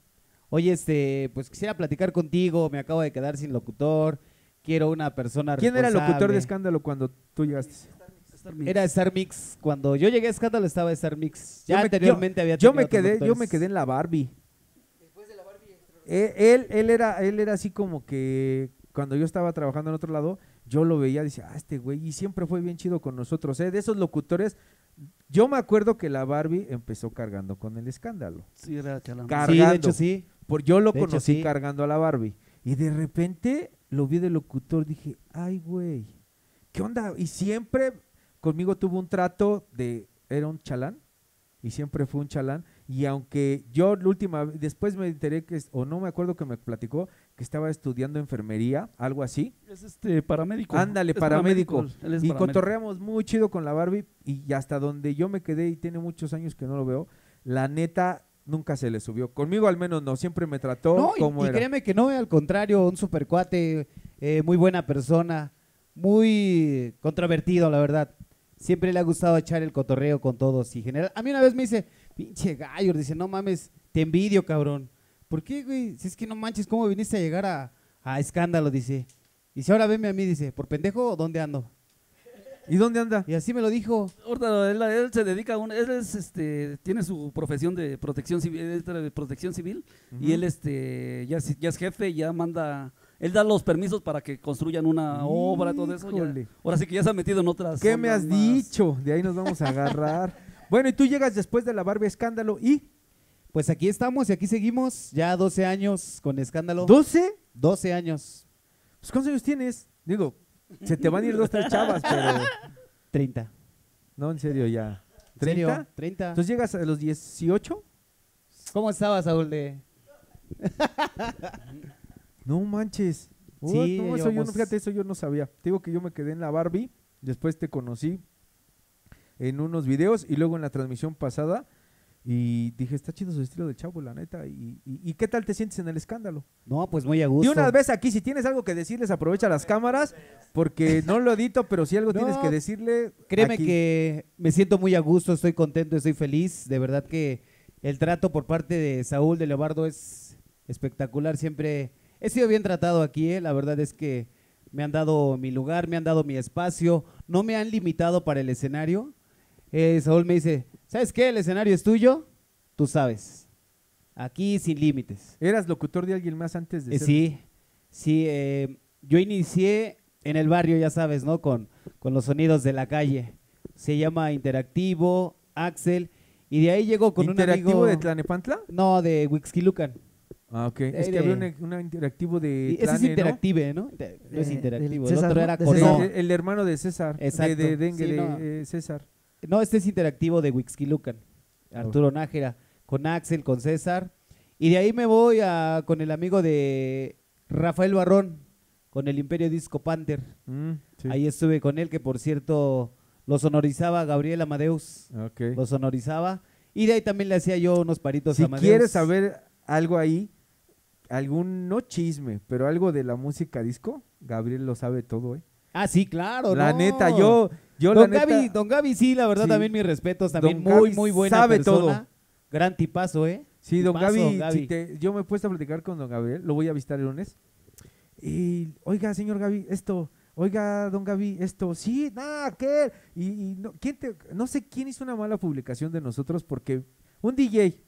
Oye, este, pues quisiera platicar contigo, me acabo de quedar sin locutor, quiero una persona ¿Quién era el locutor de responsable". escándalo cuando tú llegaste? Era Star Mix. Cuando yo llegué a escándalo estaba Star Mix. Yo Ya me- anteriormente había Yo me quedé, yo me quedé en la Barbie. Eh, Él, él, era, él era así como que cuando yo estaba trabajando en otro lado, yo lo veía, decía, ah, este güey, y siempre fue bien chido con nosotros, ¿eh? De esos locutores, yo me acuerdo que la Barbie empezó cargando con el escándalo. Sí, era chalán. Car- Sí, de cargando. hecho sí. Por, yo lo De hecho, conocí sí. cargando a la Barbie. Y de repente lo vi de locutor, dije, ay, güey, ¿qué onda? Y siempre conmigo tuvo un trato de, era un chalán, y siempre fue un chalán. Y aunque yo la última, vez- después me enteré que, o no me acuerdo que me platicó, que estaba estudiando enfermería, algo así. Es este paramédico. Ándale, paramédico. Y paramédico. cotorreamos muy chido con la Barbie y hasta donde yo me quedé y tiene muchos años que no lo veo, la neta nunca se le subió. Conmigo al menos no, siempre me trató No, y- como y, era. créeme que no, al contrario, un super cuate, eh, muy buena persona, muy controvertido, la verdad. Siempre le ha gustado echar el cotorreo con todos y general. A mí una vez me dice, pinche gallo, dice, no mames, te envidio, cabrón. ¿Por qué, güey? Si es que no manches, ¿cómo viniste a llegar a, a escándalo? Dice. Y si ahora veme a mí, dice, ¿por pendejo o dónde ando? ¿Y dónde anda? Y así me lo dijo. Ahorita él, él se dedica a un, él es este, tiene su profesión de protección civil, de protección civil y él este ya, es- ya es jefe, ya manda, él da los permisos para que construyan una obra, todo eso. ya. Ahora sí que ya se ha metido en otras. ¿Qué me has más. dicho? De ahí nos vamos a agarrar. bueno, y tú llegas después de la Barbie escándalo y Pues aquí estamos y aquí seguimos, ya 12 años con escándalo. 12. 12 años, Pues, ¿Cuántos años tienes? Digo, se te van a ir dos, tres chavas, pero 30. no, en serio ya. ¿En serio? ¿30? 30. Entonces llegas a los 18. ¿Cómo estabas, Saúl? De... No manches. Sí, no, eso yo no, fíjate, eso yo no sabía. Te digo que yo me quedé en la Barbie, después te conocí. en unos videos y luego en la transmisión pasada. Y dije, está chido su estilo del chavo, la neta. Y, y- y qué tal te sientes en el escándalo? No, pues muy a Y gusto. una vez aquí, si tienes algo que decirles, aprovecha las cámaras, porque no lo edito, pero si algo No, tienes que decirle. Créeme aquí. que me siento muy a gusto, estoy contento, estoy feliz. De verdad que el trato por parte de Saúl de Leobardo es espectacular. Siempre he sido bien tratado aquí, ¿eh? la verdad es que me han dado mi lugar, me han dado mi espacio, no me han limitado para el escenario. Eh, Saúl me dice, ¿sabes qué? El escenario es tuyo, tú sabes. Aquí sin límites. ¿Eras locutor de alguien más antes de Eh, ser- sí, sí. eh, yo inicié en el barrio, ya sabes, ¿no? Con, con los sonidos de la calle. Se llama Interactivo, Axel. Y de ahí llegó con un ¿Interactivo amigo... de Tlanepantla? No, de Wixquilucan. Ah, ok. Es que había un, un interactivo de Ese es. Interactive, ¿no? Inter- No es Eh, Interactivo. del El César, otro era con... El, César. no, el hermano de César, de, Exacto. de Dengue, Sí, de no. eh, César. No, este es interactivo de Wixquilucan. Arturo Nájera, con Axel, con César. Y de ahí me voy a, con el amigo de Rafael Barrón, con el Imperio Disco Panther. Mm, sí. Ahí estuve con él, que por cierto lo sonorizaba Gabriel Amadeus. Ok. Lo sonorizaba. Y de ahí también le hacía yo unos paritos Si a Amadeus. quieres saber algo ahí, algún, no chisme, pero algo de la música disco, Gabriel lo sabe todo, ¿eh? Ah, sí, claro. la no. neta, yo, yo Don la neta, Gaby, Don Gaby, sí, la verdad, Sí. también mis respetos. También Don muy, Gaby muy buena sabe persona. todo. Gran tipazo, ¿eh? Sí, don Tipazo, Gaby, don Gaby. si te- yo me he puesto a platicar con don Gabriel, lo voy a visitar el lunes. Y, oiga, señor Gaby, esto, oiga, don Gaby, esto, sí, nada, ¿qué? Y, y no, ¿quién te- no sé quién hizo una mala publicación de nosotros porque un DJ,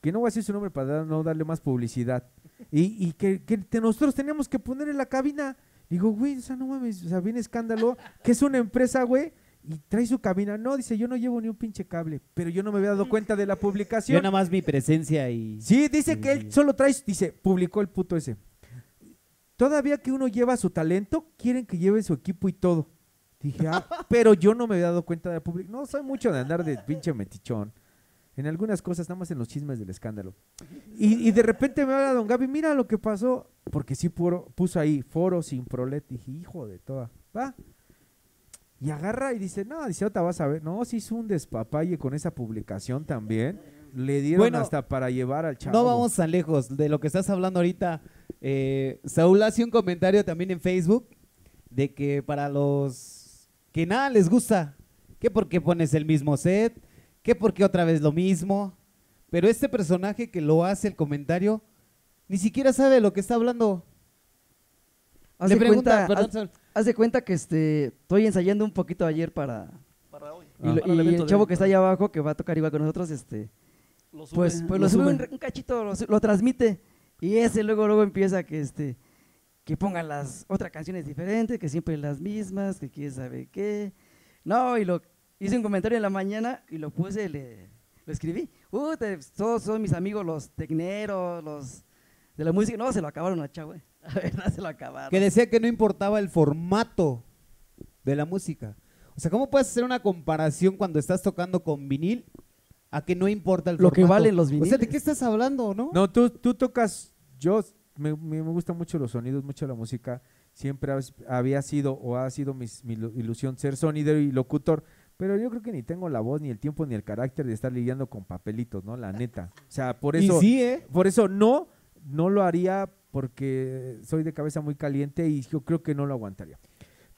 que no voy a decir su nombre para no darle más publicidad, y, y que, que te- nosotros teníamos que poner en la cabina. Digo, güey, o sea, no mames, o sea, viene escándalo, que es una empresa, güey, y trae su cabina. No, dice, yo no llevo ni un pinche cable, pero yo no me había dado cuenta de la publicación. Yo nada más mi presencia y... Sí, dice que él solo trae, dice, publicó el puto ese. Todavía que uno lleva su talento, quieren que lleve su equipo y todo. Dije, ah, pero yo no me había dado cuenta de la public. No soy mucho de andar de pinche metichón. En algunas cosas, nada más en los chismes del escándalo. Y, y de repente me habla don Gaby, mira lo que pasó. Porque sí puro- puso ahí, foro sin prolet. Dije, hijo de toda. Va. Y agarra y dice, no, dice, ahorita vas a ver. No, sí hizo un despapalle con esa publicación también. Le dieron Bueno, hasta para llevar al chavo. No vamos tan lejos de lo que estás hablando ahorita. Eh, Saúl hace un comentario también en Facebook de que para los que nada les gusta, que porque pones el mismo set, que porque otra vez lo mismo. Pero este personaje que lo hace el comentario ni siquiera sabe lo que está hablando. Haz Le de pregunta, cuenta, perdón, haz- Saúl. haz de cuenta que este, estoy ensayando un poquito ayer para... Para hoy. Y, lo- Para el y chavo que está allá abajo, que va a tocar igual con nosotros, este, Lo sube, pues, pues lo, sube un, un cachito, lo transmite. Y ese luego, luego empieza que este, que pongan las otras canciones diferentes, que siempre las mismas, que quién sabe qué. No, y lo hice un comentario en la mañana y lo puse, le, lo escribí. Uh, te- todos son mis amigos los tecneros, los de la música. No, se lo acabaron a chavo, eh. La verdad se lo acabaron. que decía que no importaba el formato de la música. O sea, ¿cómo puedes hacer una comparación cuando estás tocando con vinil a que no importa el Lo que formato? valen los O sea, ¿de viniles. qué estás hablando, no? No, tú, tú tocas, yo me, me, me gustan mucho los sonidos, mucho la música. Siempre has- había sido o ha sido mis- mi ilu- ilusión ser sonidero y locutor, pero yo creo que ni tengo la voz, ni el tiempo, ni el carácter de estar lidiando con papelitos, ¿no? La neta. O sea, por eso, y sí, ¿eh? por eso no, no lo haría porque soy de cabeza muy caliente y yo creo que no lo aguantaría.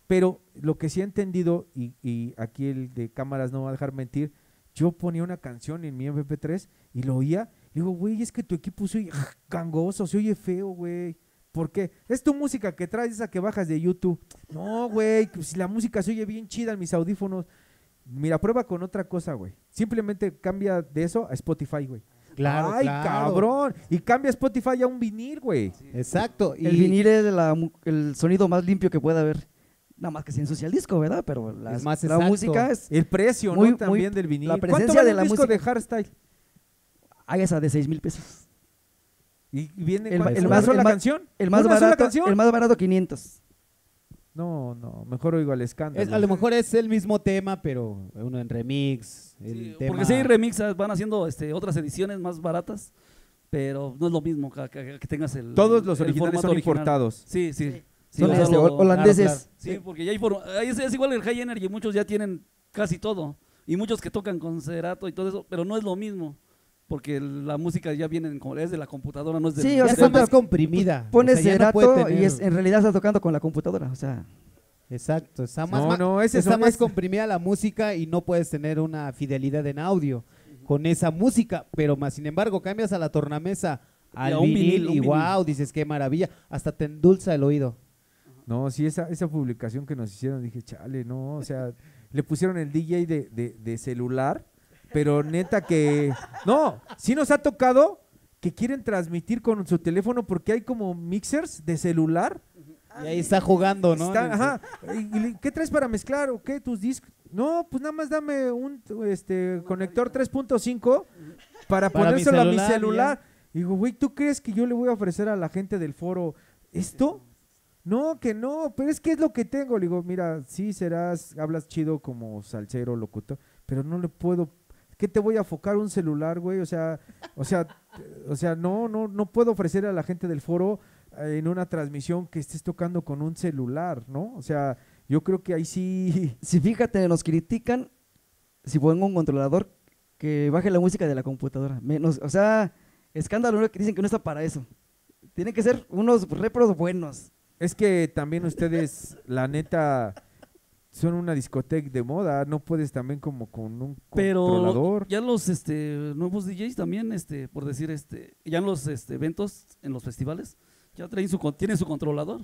Pero lo que sí he entendido, y, y aquí el de cámaras no va a dejar mentir, yo ponía una canción en mi MP3 y lo oía, y digo, güey, es que tu equipo se oye gangoso, se oye feo, güey. ¿Por qué? Es tu música que traes, esa que bajas de YouTube. No, güey, si la música se oye bien chida en mis audífonos. Mira, prueba con otra cosa, güey. Simplemente cambia de eso a Spotify, güey. Claro, Ay, claro. cabrón. Y cambia Spotify a un vinil, güey. Exacto. Y El vinil es la mu- el sonido más limpio que pueda haber. Nada más que se ensucia el disco, ¿verdad? Pero la, Es más la exacto. música es. El precio, Muy- ¿no? También muy- del vinil. la ¿Cuánto presencia vale de un la disco música? de hardstyle? Hay esa de 6 mil pesos. ¿Y viene El cua- una el más- sola el canción? El más ¿Una sola barato, canción? el más barato 500. No, no, mejor oigo al escándalo. es- a lo mejor es el mismo tema, pero uno en remix. El Sí, tema... Porque si hay remixas, van haciendo este, otras ediciones más baratas, pero no es lo mismo que, que- que tengas el. Todos los originales son original. importados. Sí, sí. Sí. Sí, Son este, lo- hol- holandeses. claro, Sí, porque ya hay forma- es, es igual el High Energy, muchos ya tienen casi todo. Y muchos que tocan con cerato y todo eso, pero no es lo mismo. Porque la música ya viene en- es de la computadora, no es de Sí, Ya o sea, está más comprimida. Pones o sea, no y es, en realidad está tocando con la computadora. O sea, Exacto, está más, No, no, ese está más es- comprimida la música y no puedes tener una fidelidad en audio con esa música, pero más sin embargo cambias a la tornamesa al un vinil, vinil, un y vinil. wow, dices qué maravilla, hasta te endulza el oído. No, sí, esa, esa publicación que nos hicieron, dije, chale, no, o sea, le pusieron el DJ de, de, de celular, pero neta que, no, sí nos ha tocado que quieren transmitir con su teléfono porque hay como mixers de celular. Y ahí está jugando, ¿no? Está- ajá, ¿qué traes para mezclar o qué? ¿Tus discos? No, pues nada más dame un este conector 3.5 para, Para mi ponérselo a mi celular, celular. Y digo, güey, ¿tú crees que yo le voy a ofrecer a la gente del foro esto? No, que no, pero es que es lo que tengo. Le digo, mira, sí serás, hablas chido como salsero, locutor, pero no le puedo. ¿Qué te voy a focar un celular, güey? O sea, o sea, o sea, no, no, no puedo ofrecer a la gente del foro eh, en una transmisión que estés tocando con un celular, ¿no? O sea, yo creo que ahí sí. si fíjate, nos critican si pongo un controlador que baje la música de la computadora. Menos, o sea, escándalo que dicen que no está para eso. Tienen que ser unos repros buenos. Es que también ustedes, la neta, son una discoteca de moda. No puedes también como con un Pero controlador. ya los este, nuevos DJs también, este, por decir, este, ya en los este, eventos, en los festivales, ya traen su, con- tienen su controlador.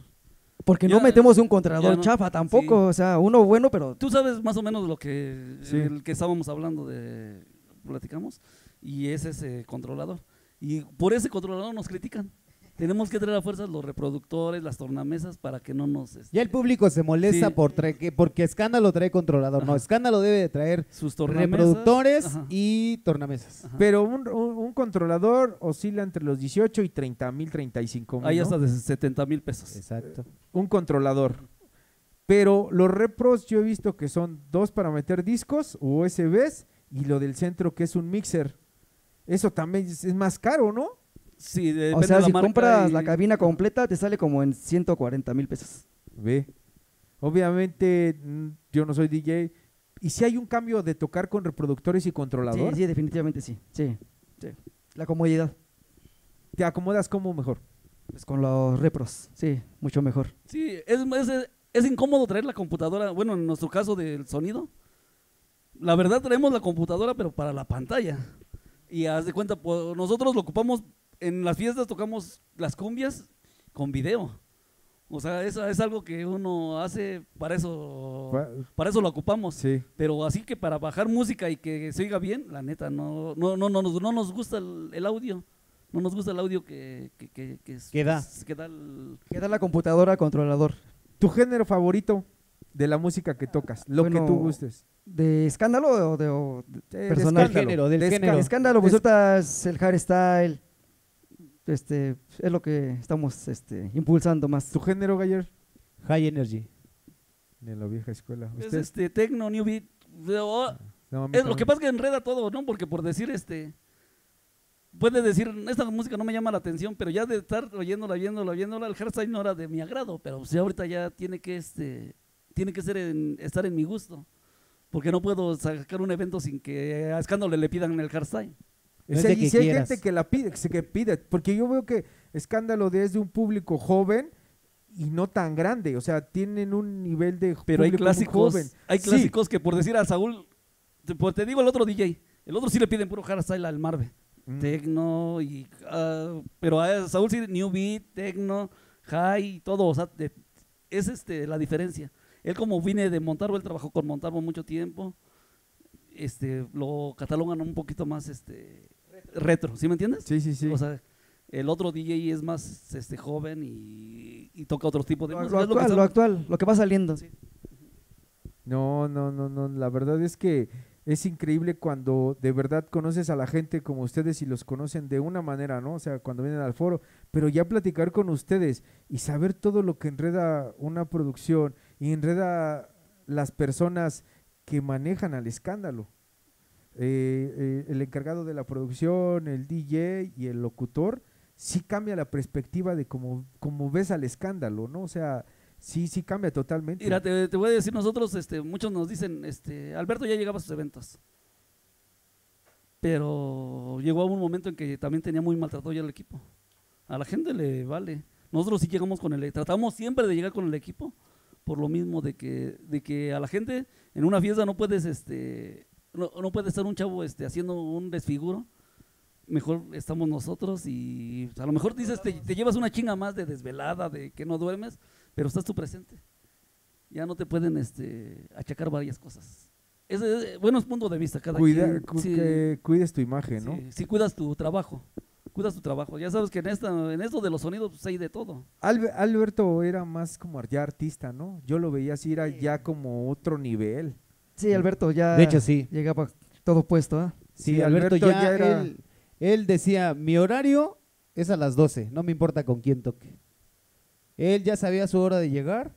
Porque Ya- no metemos un controlador no- chafa tampoco. sí. O sea, uno bueno, pero Tú sabes más o menos lo que, Sí. el que estábamos hablando de, platicamos, y es ese controlador. Y por ese controlador nos critican. Tenemos que traer a fuerzas los reproductores, las tornamesas, para que no nos... este, Ya el público se molesta Sí. por que- porque Escándalo trae controlador. No. Escándalo debe de traer sus tornamesas. reproductores Ajá, y tornamesas. ajá. Pero un, un- un controlador oscila entre los 18 y 30 mil, 35 mil. Ahí ¿no? hasta de 70 mil pesos. Exacto. Un controlador. Pero los repros yo he visto que son dos para meter discos, USBs, y lo del centro que es un mixer. Eso también es, es más caro, ¿no? Sí, depende o sea, de la si marca compras y- la cabina completa, te sale como en 140 mil pesos. Ve. Obviamente mm, yo no soy DJ. ¿Y si hay un cambio de tocar con reproductores y Sí, controlador? sí, definitivamente sí. Sí, sí. La comodidad, ¿Te acomodas como mejor? pues con los repros, sí, mucho mejor. Sí, es, es, es incómodo traer la computadora, bueno, en nuestro caso del sonido. La verdad traemos la computadora, pero para la pantalla. Y haz de cuenta, pues, nosotros lo ocupamos, en las fiestas tocamos las cumbias con video. O sea, eso es algo que uno hace, para eso, Pa- para eso lo ocupamos. Sí. Pero así que para bajar música y que se oiga bien, la neta, no, no, no, no, nos, no nos gusta el, el audio. No nos gusta el audio que, que, que, que, es- Que da. que da el- Queda la computadora controlador. ¿Tu género favorito de la música que tocas? Lo que tú gustes. ¿De escándalo o de, o de Eh, de personal? escándalo. género, del De género. Escándalo, pues Es- ahorita es el hardstyle. Este, es lo que estamos este, impulsando más. ¿Tu género, Gayer? High Energy. De la vieja escuela. Es ¿Usted? este tecno, new beat. o- No, a mí es lo que pasa es que enreda todo, ¿no? Porque por decir este puede decir, esta música no me llama la atención, pero ya de estar oyéndola, oyéndola, oyéndola, el hardstyle no era de mi agrado, pero sí ahorita ya tiene que este tiene que ser en- estar en mi gusto. Porque no puedo sacar un evento sin que a escándalo le pidan el hardstyle. O No es sea, de y si hay gente que la pide, que pide, porque yo veo que Escándalo es de un público joven y no tan grande, o sea, tienen un nivel de Pero hay clásicos, joven. hay Sí, clásicos que por decir a Saúl, te, pues te digo el otro DJ, el otro sí le piden puro hardstyle al Marve. mm, Tecno y ah, pero a Saúl sí New Beat, Tecno, High, todo, o sea, de- es este la diferencia. Él como viene de Montalvo, él trabajó con Montalvo mucho tiempo. Este lo catalogan un poquito más este retro, ¿sí me entiendes? Sí, sí, sí. O sea, el otro DJ es más este joven y, y toca otro tipo de Lo, música. lo es lo que actual, lo actual, lo que va saliendo. Sí. No, no, no, no. La verdad es que es increíble cuando de verdad conoces a la gente como ustedes y los conocen de una manera, ¿no? O sea, cuando vienen al foro, pero ya platicar con ustedes y saber todo lo que enreda una producción y enreda las personas que manejan al escándalo. Eh, eh, el encargado de la producción, el DJ y el locutor, sí cambia la perspectiva de cómo, cómo ves al escándalo, ¿no? O sea, Sí, sí cambia totalmente. Mira, te, voy a decir, nosotros, este, muchos nos dicen, este, Alberto ya llegaba a sus eventos. Pero llegó un momento en que también tenía muy maltratado ya el equipo. A la gente le vale. Nosotros sí llegamos con el, tratamos siempre de llegar con el equipo, por lo mismo de que, de que a la gente en una fiesta no puedes, este, no, no puede estar un chavo este, haciendo un desfiguro. Mejor estamos nosotros y a lo mejor dices, te, te llevas una chinga más de desvelada, de que no duermes, pero estás tú presente. Ya no te pueden este, achacar varias cosas. Es, es- bueno, es punto de vista. Cada Cuida- quien, cu- sí, que cuides tu imagen, ¿no? sí, sí cuidas tu trabajo. Cuidas tu trabajo. Ya sabes que en, esta, en esto de los sonidos pues, hay de todo. Albe- Alberto era más como ya artista, ¿no? Yo lo veía así, era Sí. ya como otro nivel. Sí, Alberto ya De hecho, sí. llegaba todo puesto, ¿ah? Sí, Sí, Alberto, Alberto ya, ya era- él, él decía, mi horario es a las 12, no me importa con quién toque. Él ya sabía su hora de llegar,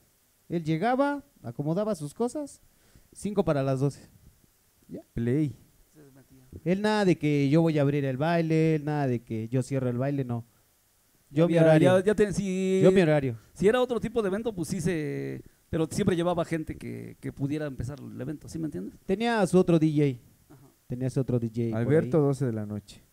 él llegaba, acomodaba sus cosas, 5 para las 12. Play. Él nada de que yo voy a abrir el baile, él nada de que yo cierro el baile, no. Yo mi Ya- horario. ya- ya si, Yo mi horario. si era otro tipo de evento, pues sí se... Pero siempre llevaba gente que, que pudiera empezar el evento, ¿sí me entiendes? Tenía a su otro DJ. Ajá. Tenía a su otro DJ. Alberto, ahí. 12 de la noche.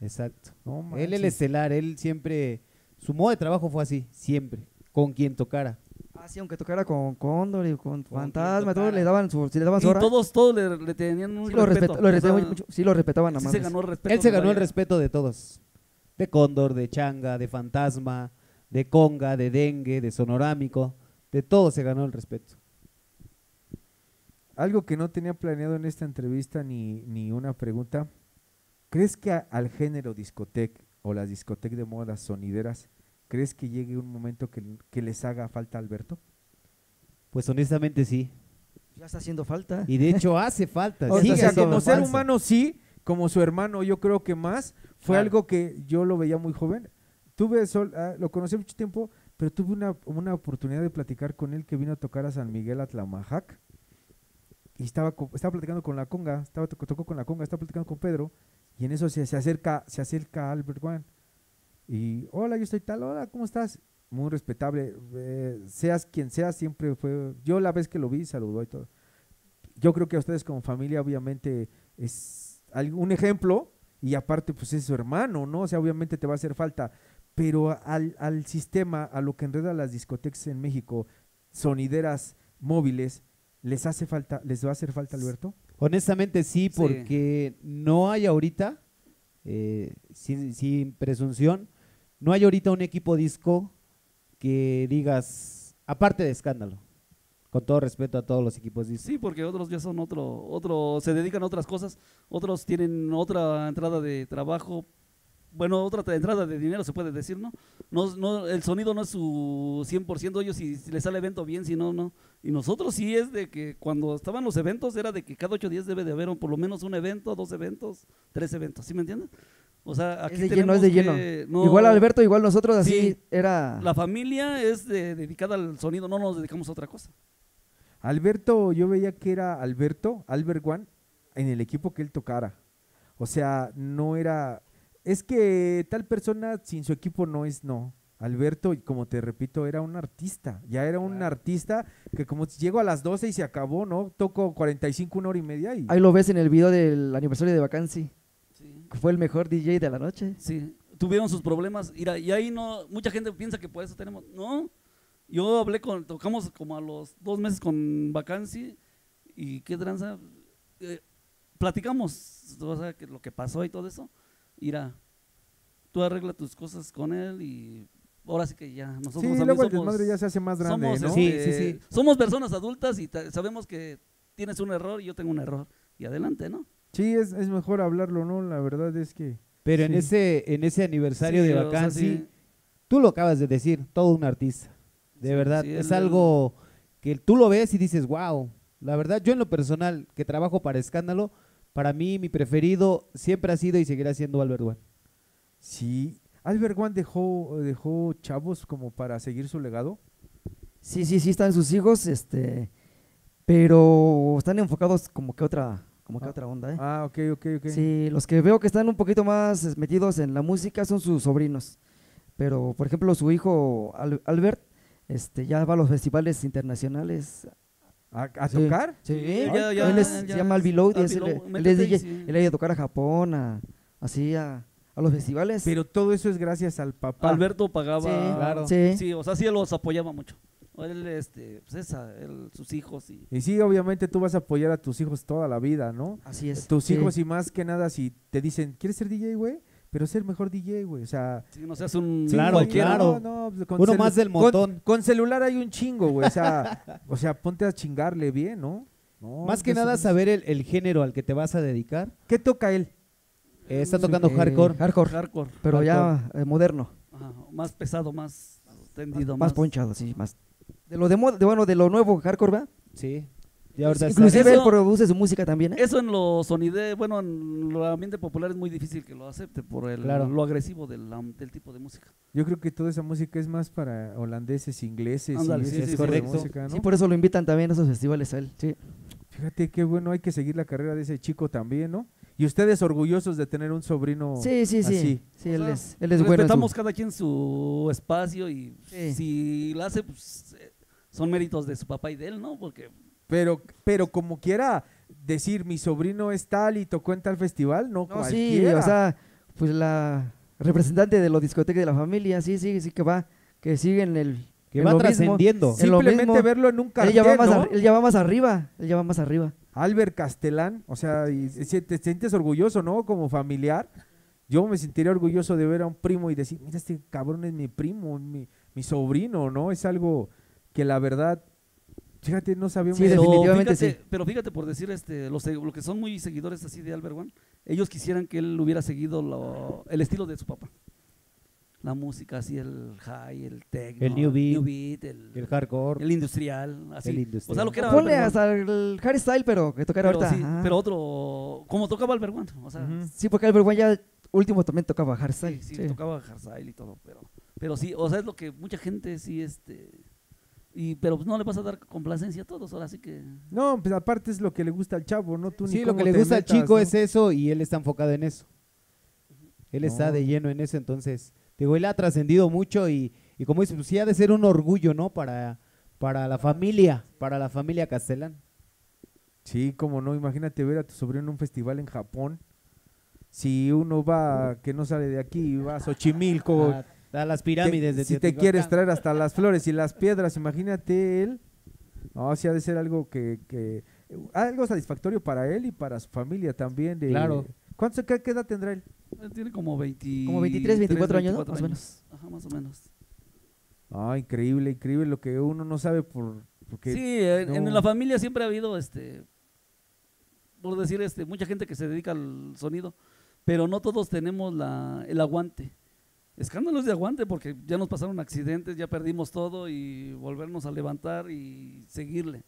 Exacto. No Él el estelar, él siempre, su modo de trabajo fue así, siempre, con quien tocara. Ah, sí, aunque tocara con Cóndor y con Con Fantasma, todos le daban su, sí le daban Y su hora. todos, todos le, le tenían un sí, lo, respeto. lo o respetaban sea, mucho, sí lo respetaban a sí más. se ganó el respeto. Él se ganó el respeto de todos. De Cóndor, de Changa, de Fantasma, de Conga, de Dengue, de Sonorámico. De todos se ganó el respeto. Algo que no tenía planeado en esta entrevista ni, ni una pregunta. ¿Crees que a- al género discotec o las discotec de modas sonideras, crees que llegue un momento que, que les haga falta Alberto? Pues honestamente sí. Ya está haciendo falta. Y de hecho hace falta. O sea, como ser humano sí, como su hermano yo creo que más. Fue Claro. algo que yo lo veía muy joven. Tuve, sol, ah, lo conocí mucho tiempo, pero tuve una, una oportunidad de platicar con él que vino a tocar a San Miguel Atlamajac. Y estaba, estaba platicando con la conga, estaba to- tocó con la conga, estaba platicando con Pedro. Y en eso se, se acerca, se acerca Albert Juan. Y hola, yo estoy tal, hola, ¿cómo estás? Muy respetable. eh, seas quien seas, siempre fue. Yo la vez que lo vi, saludó y todo. Yo creo que a ustedes como familia, obviamente, es algún ejemplo. Y aparte, pues es su hermano, ¿no? O sea, obviamente te va a hacer falta. Pero al, al sistema, a lo que enreda las discotecas en México, sonideras móviles, ¿les hace falta, les va a hacer falta, Alberto? Honestamente sí, Sí. porque no hay ahorita, eh, sin, sin presunción, no hay ahorita un equipo disco que digas, aparte de escándalo, con todo respeto a todos los equipos disco. Sí, porque otros ya son otro, otro, se dedican a otras cosas, otros tienen otra entrada de trabajo, bueno, otra tra- entrada de dinero se puede decir, ¿no? No, no el sonido no es su 100%, ellos si, si les sale evento bien, si no, no. Y nosotros sí es de que cuando estaban los eventos era de que cada ocho días debe de haber un- por lo menos un evento, dos eventos, tres eventos, ¿sí me entiendes? O sea, aquí es de lleno, es de lleno. tenemos que- no- igual Alberto, igual nosotros así Sí. era... La familia es de- dedicada al sonido, no nos dedicamos a otra cosa. Alberto, yo veía que era Alberto, Albert One, en el equipo que él tocara. O sea, no era. Es que tal persona sin su equipo no es no. Alberto, y como te repito, era un artista. Ya era un artista que, como llego a las 12 y se acabó, ¿no? Toco 45, una hora y media y. Ahí lo ves en el video del aniversario de Vacancy, Sí. fue el mejor DJ de la noche. Sí, tuvieron sus problemas. Y ahí no, mucha gente piensa que por eso tenemos. No, yo hablé con, tocamos como a los dos meses con Vacancy y qué tranza. Eh, platicamos o sea, que lo que pasó y todo eso. Mira, tú arregla tus cosas con él y ahora sí que ya nosotros sí, luego el somos, desmadre ya se hace más grande, somos, ¿no? Sí, este, sí, sí. somos personas adultas y sabemos que tienes un error y yo tengo un error. Y adelante, ¿no? Sí, es, es mejor hablarlo, ¿no? La verdad es que. Pero en Sí. ese en ese aniversario Sí, de o sea, Vacancy, sí. tú lo acabas de decir, todo un artista. De Sí, verdad, sí, es algo que tú lo ves y dices, wow. La verdad, yo en lo personal, que trabajo para Escándalo, para mí mi preferido siempre ha sido y seguirá siendo Albert One. Sí. Albert One dejó, dejó chavos como para seguir su legado. Sí, sí, sí están sus hijos, este, pero están enfocados como que otra, como que Ah. otra onda, ¿eh? Ah, ok, ok, ok. Sí, los que veo que están un poquito más metidos en la música son sus sobrinos. Pero, por ejemplo, su hijo Al- Albert este, ya va a los festivales internacionales. ¿A, a Sí. tocar? Sí, ya, ya, él es- ya. se llama Albi es él métete es DJ, sí. él ha ido a tocar a Japón, a, así a, a los festivales. Pero todo eso es gracias al papá. Alberto pagaba. Sí, Claro. sí. Sí, o sea, sí él los apoyaba mucho. Él, este, pues esa, él, sus hijos y. Y sí, obviamente tú vas a apoyar a tus hijos toda la vida, ¿no? Así es. Tus sí. hijos y más que nada si te dicen, ¿quieres ser DJ, güey? Pero ser mejor DJ, güey. O sea, Sí, no seas un sí, Claro, claro. no, no, pues, con Uno más del montón. Con, celular hay un chingo, güey. O sea, o sea, ponte a chingarle bien, ¿no? No, Más que nada saber el, el género al que te vas a dedicar. ¿Qué toca él? Eh, está tocando Eh, hardcore. Hardcore, Hardcore. pero ya eh, moderno, Ajá, más pesado, más tendido, más ponchado, sí, más. De lo de, bueno, de lo nuevo hardcore, ¿va? Sí. Y ahorita Inclusive él produce su música también, ¿eh? Eso en los sonide, bueno, en el ambiente popular es muy difícil que lo acepte por el, Claro. lo agresivo del, tipo de música. Yo creo que toda esa música es más para holandeses, ingleses Ándale, y sí, sí, de correcto. música, ¿no? Sí, por eso lo invitan también a esos festivales a él, sí. Fíjate qué bueno, hay que seguir la carrera de ese chico también, ¿no? Y ustedes orgullosos de tener un sobrino Sí, sí, sí. así. Sí, O él sea, es, él es bueno. su- Respetamos cada quien su espacio y Sí. si la hace, pues eh, son méritos de su papá y de él, ¿no? Porque Pero, pero como quiera decir mi sobrino es tal y tocó en tal festival, no, No, sí, cualquiera. o sea, pues la representante de la discoteca de la familia, sí, sí, sí que va, que sigue en el... que en va trascendiendo. Simplemente verlo en un Él cartel, ya, va más ¿no? él ya va más arriba, él ya va más arriba. Albert Castellán, o sea, y, y te sientes orgulloso, ¿no? Como familiar. Yo me sentiría orgulloso de ver a un primo y decir, mira, este cabrón es mi primo, mi, mi sobrino, ¿no? Es algo que la verdad, fíjate, no sabíamos. Sí, pero definitivamente fíjate, sí. Pero fíjate por decir este, los, lo que son muy seguidores así de Albert One, ellos quisieran que él hubiera seguido lo- el estilo de su papá. La música así, el high, el techno, El new beat, beat, el, El hardcore. el industrial, así. El O industrial. sea, lo que era Ponle Albert One. hasta el hardstyle, pero que tocara pero, ahorita. sí, pero otro, como tocaba Albert One, o sea. Sí, porque Albert One ya último también tocaba sí, hardstyle. sí, sí. tocaba hardstyle y todo, pero, pero sí, o sea, es lo que mucha gente sí, este, y, pero pues no le vas a dar complacencia a todos, ahora sí que... No, pues aparte es lo que le gusta al chavo, ¿no? Tú ni Sí, lo cómo que le gusta al chico ¿no? es eso y él está enfocado en eso. Él está de lleno en eso, entonces, digo, él ha trascendido mucho y, y como dices, pues sí ha de ser un orgullo, ¿no? Para, para la familia, para la familia Castellán. Sí, cómo no, imagínate ver a tu sobrino en un festival en Japón. Si uno va, que no sale de aquí, va a Xochimilco, A, las pirámides de si te quieres traer hasta las flores y las piedras, imagínate él. No, sí ha de ser algo que, que algo satisfactorio para él y para su familia también. De, Claro. ¿Cuánto, qué, qué edad tendrá él? Tiene como 20, Como 23, 24 años, ¿no? Más o menos. Ajá, más o menos. Ah, increíble, increíble lo que uno no sabe por porque Sí, en, en la familia siempre ha habido, este, por decir, este, mucha gente que se dedica al sonido, pero no todos tenemos la, el aguante. Escándalos de aguante porque ya nos pasaron accidentes, ya perdimos todo y volvernos a levantar y seguirle.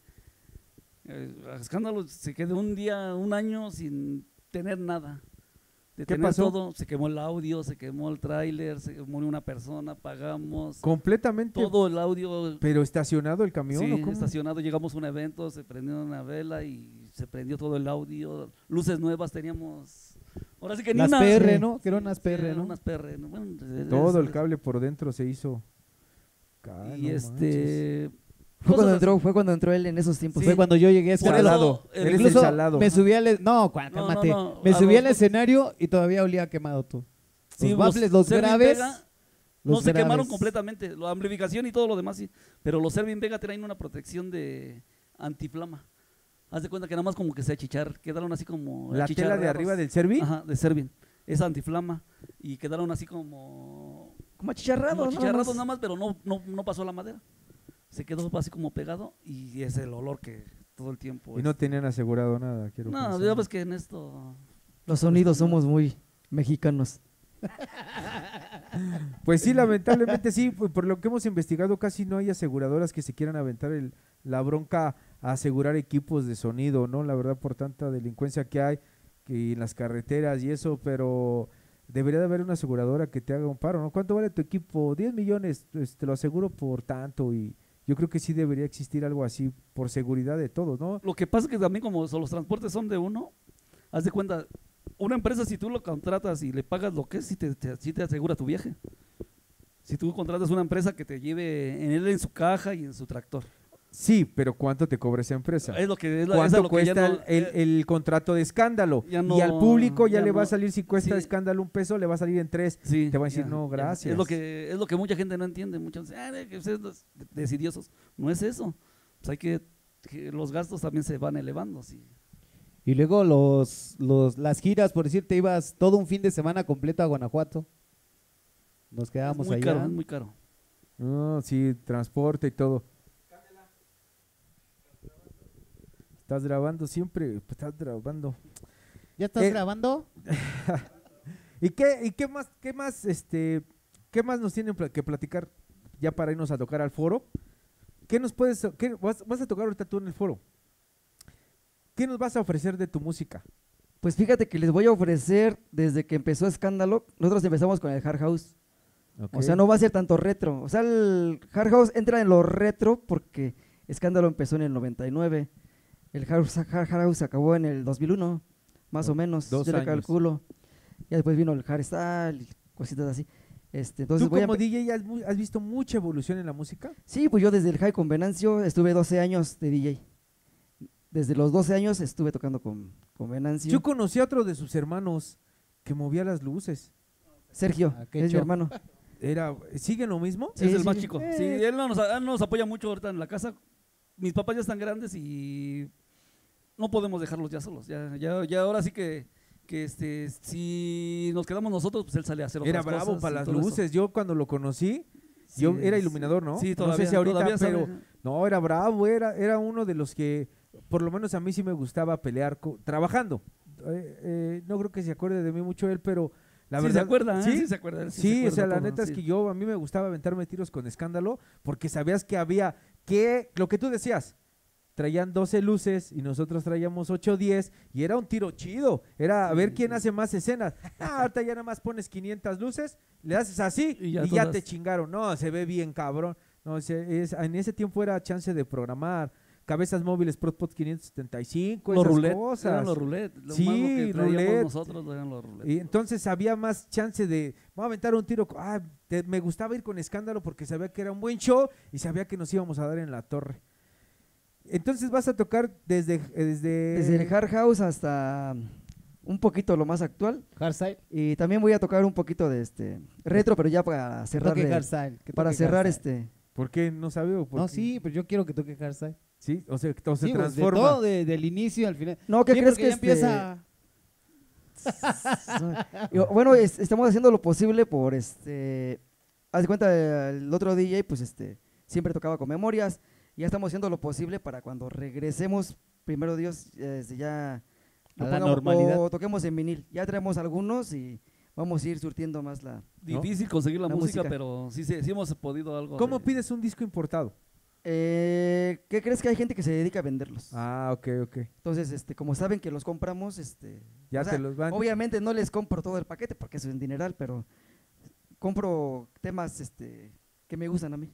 Eh, escándalos se quedó un día, un año sin tener nada. De ¿Qué tener pasó? todo, se quemó el audio, se quemó el tráiler, se murió una persona, pagamos completamente todo el audio pero estacionado el camión Sí, ¿o cómo? estacionado, llegamos a un evento, se prendió una vela y se prendió todo el audio, luces nuevas teníamos. Ahora sí que ni Las una. PR, sí. ¿no? Que eran unas Sí, PR, ¿no? unas PR, ¿no? Bueno, es- Todo el cable por dentro se hizo. Y no manches. este. Fue cuando entró, fue cuando entró él en esos tiempos. Sí. Fue cuando yo llegué a. Salado. el- salado. me subí al... No, cálmate. no, no, Me subí al los- escenario y todavía olía quemado tú. sí, los baffles, los Servin graves... Vega no los se quemaron completamente, la amplificación y todo lo demás sí, pero los Servin Vega traen una protección de antiflama. Haz de cuenta que nada más como que se achicharraron, quedaron así como la tela de achicharrados. arriba del Servi. Ajá, de Servin. Es antiflama y quedaron así como Como achicharrado, como ¿no? chicharrados Nomás. nada más, pero no, no, no pasó la madera. Se quedó así como pegado y es el olor que todo el tiempo. Y no tenían asegurado nada, quiero no, pensar. ya ves que en esto. Los sonidos somos muy mexicanos. Pues sí, lamentablemente sí, por lo que hemos investigado casi no hay aseguradoras que se quieran aventar el, la bronca asegurar equipos de sonido, ¿no? La verdad por tanta delincuencia que hay que en las carreteras y eso, pero debería de haber una aseguradora que te haga un paro, ¿no? ¿Cuánto vale tu equipo? 10 millones, pues, te lo aseguro por tanto y yo creo que sí debería existir algo así por seguridad de todos, ¿no? Lo que pasa es que también, como los transportes son de uno, haz de cuenta, una empresa, si tú lo contratas y le pagas lo que es, sí te, te- sí te asegura tu viaje. Si tú contratas una empresa que te lleve en él en su caja y en su tractor. Sí, pero ¿cuánto te cobra esa empresa? Es lo que es la- es a ¿Cuánto lo que ya cuesta no- el, el- el contrato de escándalo? y al público ya, ya le va a salir si cuesta sí. escándalo un peso, le va a salir en tres. Sí, te va a decir, ya, no, gracias. Es lo que es lo que mucha gente no entiende. Muchos dicen, "Ah, de que ustedes los decidiosos. No es eso. Pues hay que, que los gastos también se van elevando. Sí. Y luego los, los, las giras, por decir, te ibas todo un fin de semana completo a Guanajuato. Nos Es quedábamos muy allá. caro, es muy caro. No, sí, transporte y todo. Estás grabando siempre, pues, estás grabando. ¿Ya estás Eh, grabando? ¿Y qué, y qué más, qué más, este, qué más nos tienen que platicar ya para irnos a tocar al foro? ¿Qué nos puedes, qué vas, vas a tocar ahorita tú en el foro? ¿Qué nos vas a ofrecer de tu música? Pues fíjate que les voy a ofrecer desde que empezó Escándalo, nosotros empezamos con el Hard House. O sea, no va a ser tanto retro. O sea, el Hard House entra en lo retro porque Escándalo empezó en el 99. El Hard, Hard House acabó en el 2001, más o menos. dos yo le años. calculo. Ya después vino el Hardstyle y cositas así. Este, entonces ¿Tú voy a como DJ has, visto mucha evolución en la música? Sí, pues yo desde el High con Venancio estuve 12 años de DJ. Desde los 12 años estuve tocando con, con Venancio. Yo conocí a otro de sus hermanos que movía las luces. Sergio, Ah, es mi hermano. Era, ¿Sigue lo mismo? Sí, es el sí, más chico. Eh. Sí, él no nos, él nos apoya mucho ahorita en la casa. Mis papás ya están grandes y no podemos dejarlos ya solos. Ya, ya, ya ahora sí que, que este, si nos quedamos nosotros, pues él sale a hacer otras Era bravo cosas para las eso. luces. Yo cuando lo conocí, Sí, yo era iluminador, ¿no? Sí, No todavía. sé si ahorita, sabe. pero no, era bravo, era, era uno de los que, por lo menos a mí sí me gustaba pelear trabajando. Eh, eh, no creo que se acuerde de mí mucho él, pero la sí verdad. se acuerda, ¿eh? ¿Sí? sí se acuerda. sí Sí, se o acuerda sea, la todo, neta es que yo, a mí me gustaba aventarme tiros con escándalo, porque sabías que había que, lo que tú decías, traían 12 luces y nosotros traíamos 8 o 10 y era un tiro chido, era a ver quién hace más escenas. Ah, ahorita ya nada más pones 500 luces, le haces así y Y ya, te chingaron. No, se ve bien cabrón. No, se- es, en ese tiempo era chance de programar. Cabezas móviles Protpot 575, Los esas roulette, cosas. eran los roulette. Lo Sí, roulette. nosotros eran los roulette. Y entonces había más chance de, voy a aventar un tiro. Ah, te- me gustaba ir con escándalo porque sabía que era un buen show y sabía que nos íbamos a dar en la torre. Entonces vas a tocar desde... eh, Desde, Desde el Hard House hasta un poquito lo más actual. Hardstyle. Y también voy a tocar un poquito de este retro, pero ya para Que cerrar. hardstyle. que para cerrar hardstyle. este. ¿Por qué? ¿No sabe o por No, qué? sí, pero yo quiero que toque hardstyle. Sí, o sea, o se Sí, pues, de transforma. todo, de- del inicio al final. No, ¿qué Sí, crees que ya este- empieza? Bueno, es- estamos haciendo lo posible por este. Haz de cuenta, el otro DJ, pues este, siempre tocaba con memorias. Ya estamos haciendo lo posible para cuando regresemos, primero Dios, este, ya. lo A la pongamos- normalidad. O toquemos en vinil. Ya traemos algunos y vamos a ir surtiendo más la. Difícil conseguir la, La música, música. pero sí, sí, sí hemos podido algo. ¿Cómo de- pides un disco importado? Eh, ¿Qué crees que hay gente que se dedica a venderlos? Ah, ok, ok. Entonces, este, como saben que los compramos, este, Ya o sea, te los van. obviamente no les compro todo el paquete porque eso es un dineral, pero compro temas, este, que me gustan a mí.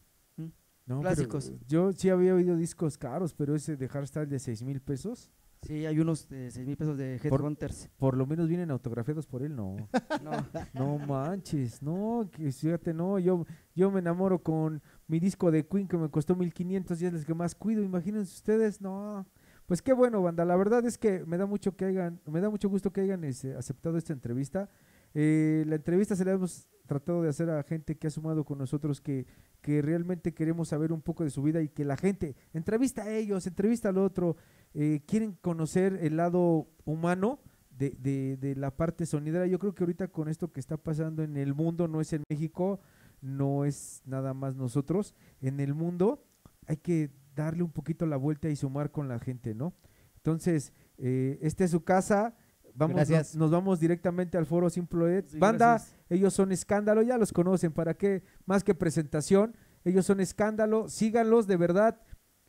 No, clásicos. yo sí había oído discos caros, pero ese de Hardstyle de 6 mil pesos, Sí, hay unos de 6 mil pesos de Por- Headhunters. por lo menos vienen autografiados por él, no. No, No manches, no, que fíjate, no, yo, yo me enamoro con mi disco de Queen que me costó 1500 y es el que más cuido, imagínense ustedes, no. Pues qué bueno, banda, la verdad es que me da mucho que hayan, me da mucho gusto que hayan este, aceptado esta entrevista. Eh, la entrevista se la hemos tratado de hacer a gente que ha sumado con nosotros que, que realmente queremos saber un poco de su vida y que la gente entrevista a ellos, entrevista al otro, eh, quieren conocer el lado humano de, de, la parte sonidera. Yo creo que ahorita con esto que está pasando en el mundo, no es en México, no es nada más nosotros, en el mundo hay que darle un poquito la vuelta y sumar con la gente, ¿no? Entonces, eh, esta es su casa. Vamos, nos, Gracias. nos vamos directamente al foro Simple Sí, Banda, gracias. ellos son escándalo, ya los conocen, ¿para qué? Más que presentación, ellos son escándalo, síganlos de verdad,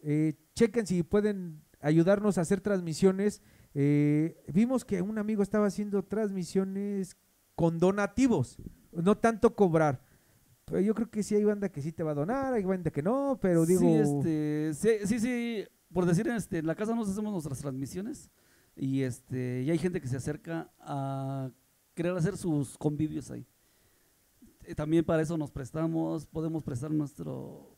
eh, chequen si pueden ayudarnos a hacer transmisiones. Eh, vimos que un amigo estaba haciendo transmisiones con donativos, no tanto cobrar. Pero yo creo que sí hay banda que sí te va a donar, hay banda que no, pero digo... Sí, este, sí, sí, sí, por decir, este, en la casa nos hacemos nuestras transmisiones y este, y hay gente que se acerca a querer hacer sus convivios ahí. eh, también para eso nos prestamos, podemos prestar nuestro,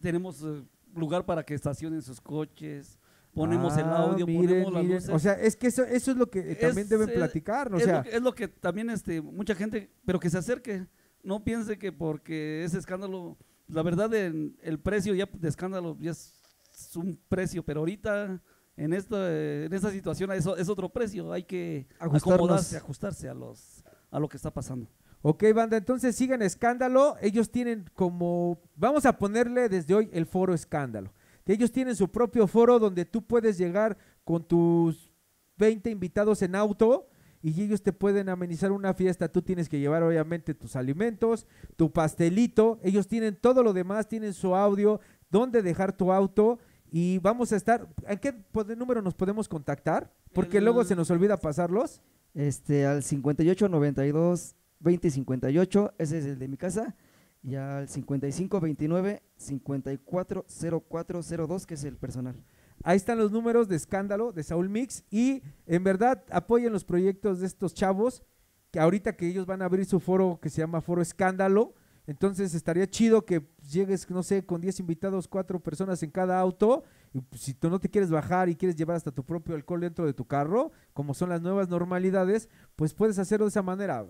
tenemos eh, lugar para que estacionen sus coches, ponemos el Ah, audio, miren, ponemos las miren. luces. O sea, es que eso, eso es lo que eh, también Es, deben platicar. O es, sea, lo que, es lo que también este, mucha gente, pero que se acerque, no piense que porque ese escándalo, la verdad el, el precio ya de escándalo ya es, es un precio, pero ahorita en esta, en esta situación es, otro precio, hay que acomodarse, ajustarse a los a lo que está pasando. Ok, banda, entonces sigan Escándalo. Ellos tienen como, vamos a ponerle desde hoy el foro Escándalo. Ellos tienen su propio foro donde tú puedes llegar con tus 20 invitados en auto y ellos te pueden amenizar una fiesta. Tú tienes que llevar obviamente tus alimentos, tu pastelito. Ellos tienen todo lo demás, tienen su audio, dónde dejar tu auto y vamos a estar, ¿en qué número nos podemos contactar? Porque El- luego se nos olvida pasarlos. Este, al 58 92 20 58, ese es el de mi casa. Y al 55 29 54 0402, que es el personal. Ahí están los números de escándalo de Saúl Mix y en verdad apoyen los proyectos de estos chavos que ahorita que ellos van a abrir su foro que se llama Foro Escándalo, entonces estaría chido que llegues, no sé, con 10 invitados, cuatro personas en cada auto y pues, si tú no te quieres bajar y quieres llevar hasta tu propio alcohol dentro de tu carro, como son las nuevas normalidades, pues puedes hacerlo de esa manera.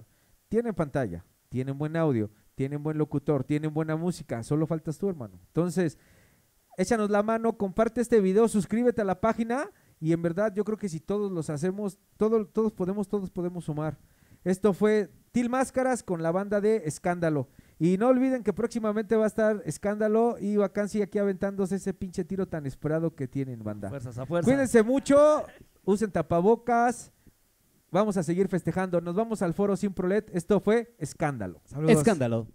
Tienen pantalla, tienen buen audio, tienen buen locutor, tienen buena música, solo faltas tú, hermano. Entonces, échanos la mano, comparte este video, suscríbete a la página y en verdad yo creo que si todos los hacemos, todo- todos podemos, todos podemos sumar. Esto fue Til Máscaras con la banda de Escándalo. Y no olviden que próximamente va a estar Escándalo y Vacancy aquí aventándose ese pinche tiro tan esperado que tienen, banda. Fuerzas a fuerza. Cuídense mucho, usen tapabocas. Vamos a seguir festejando. Nos vamos al foro Sin Prolet. Esto fue Escándalo. Saludos. Escándalo.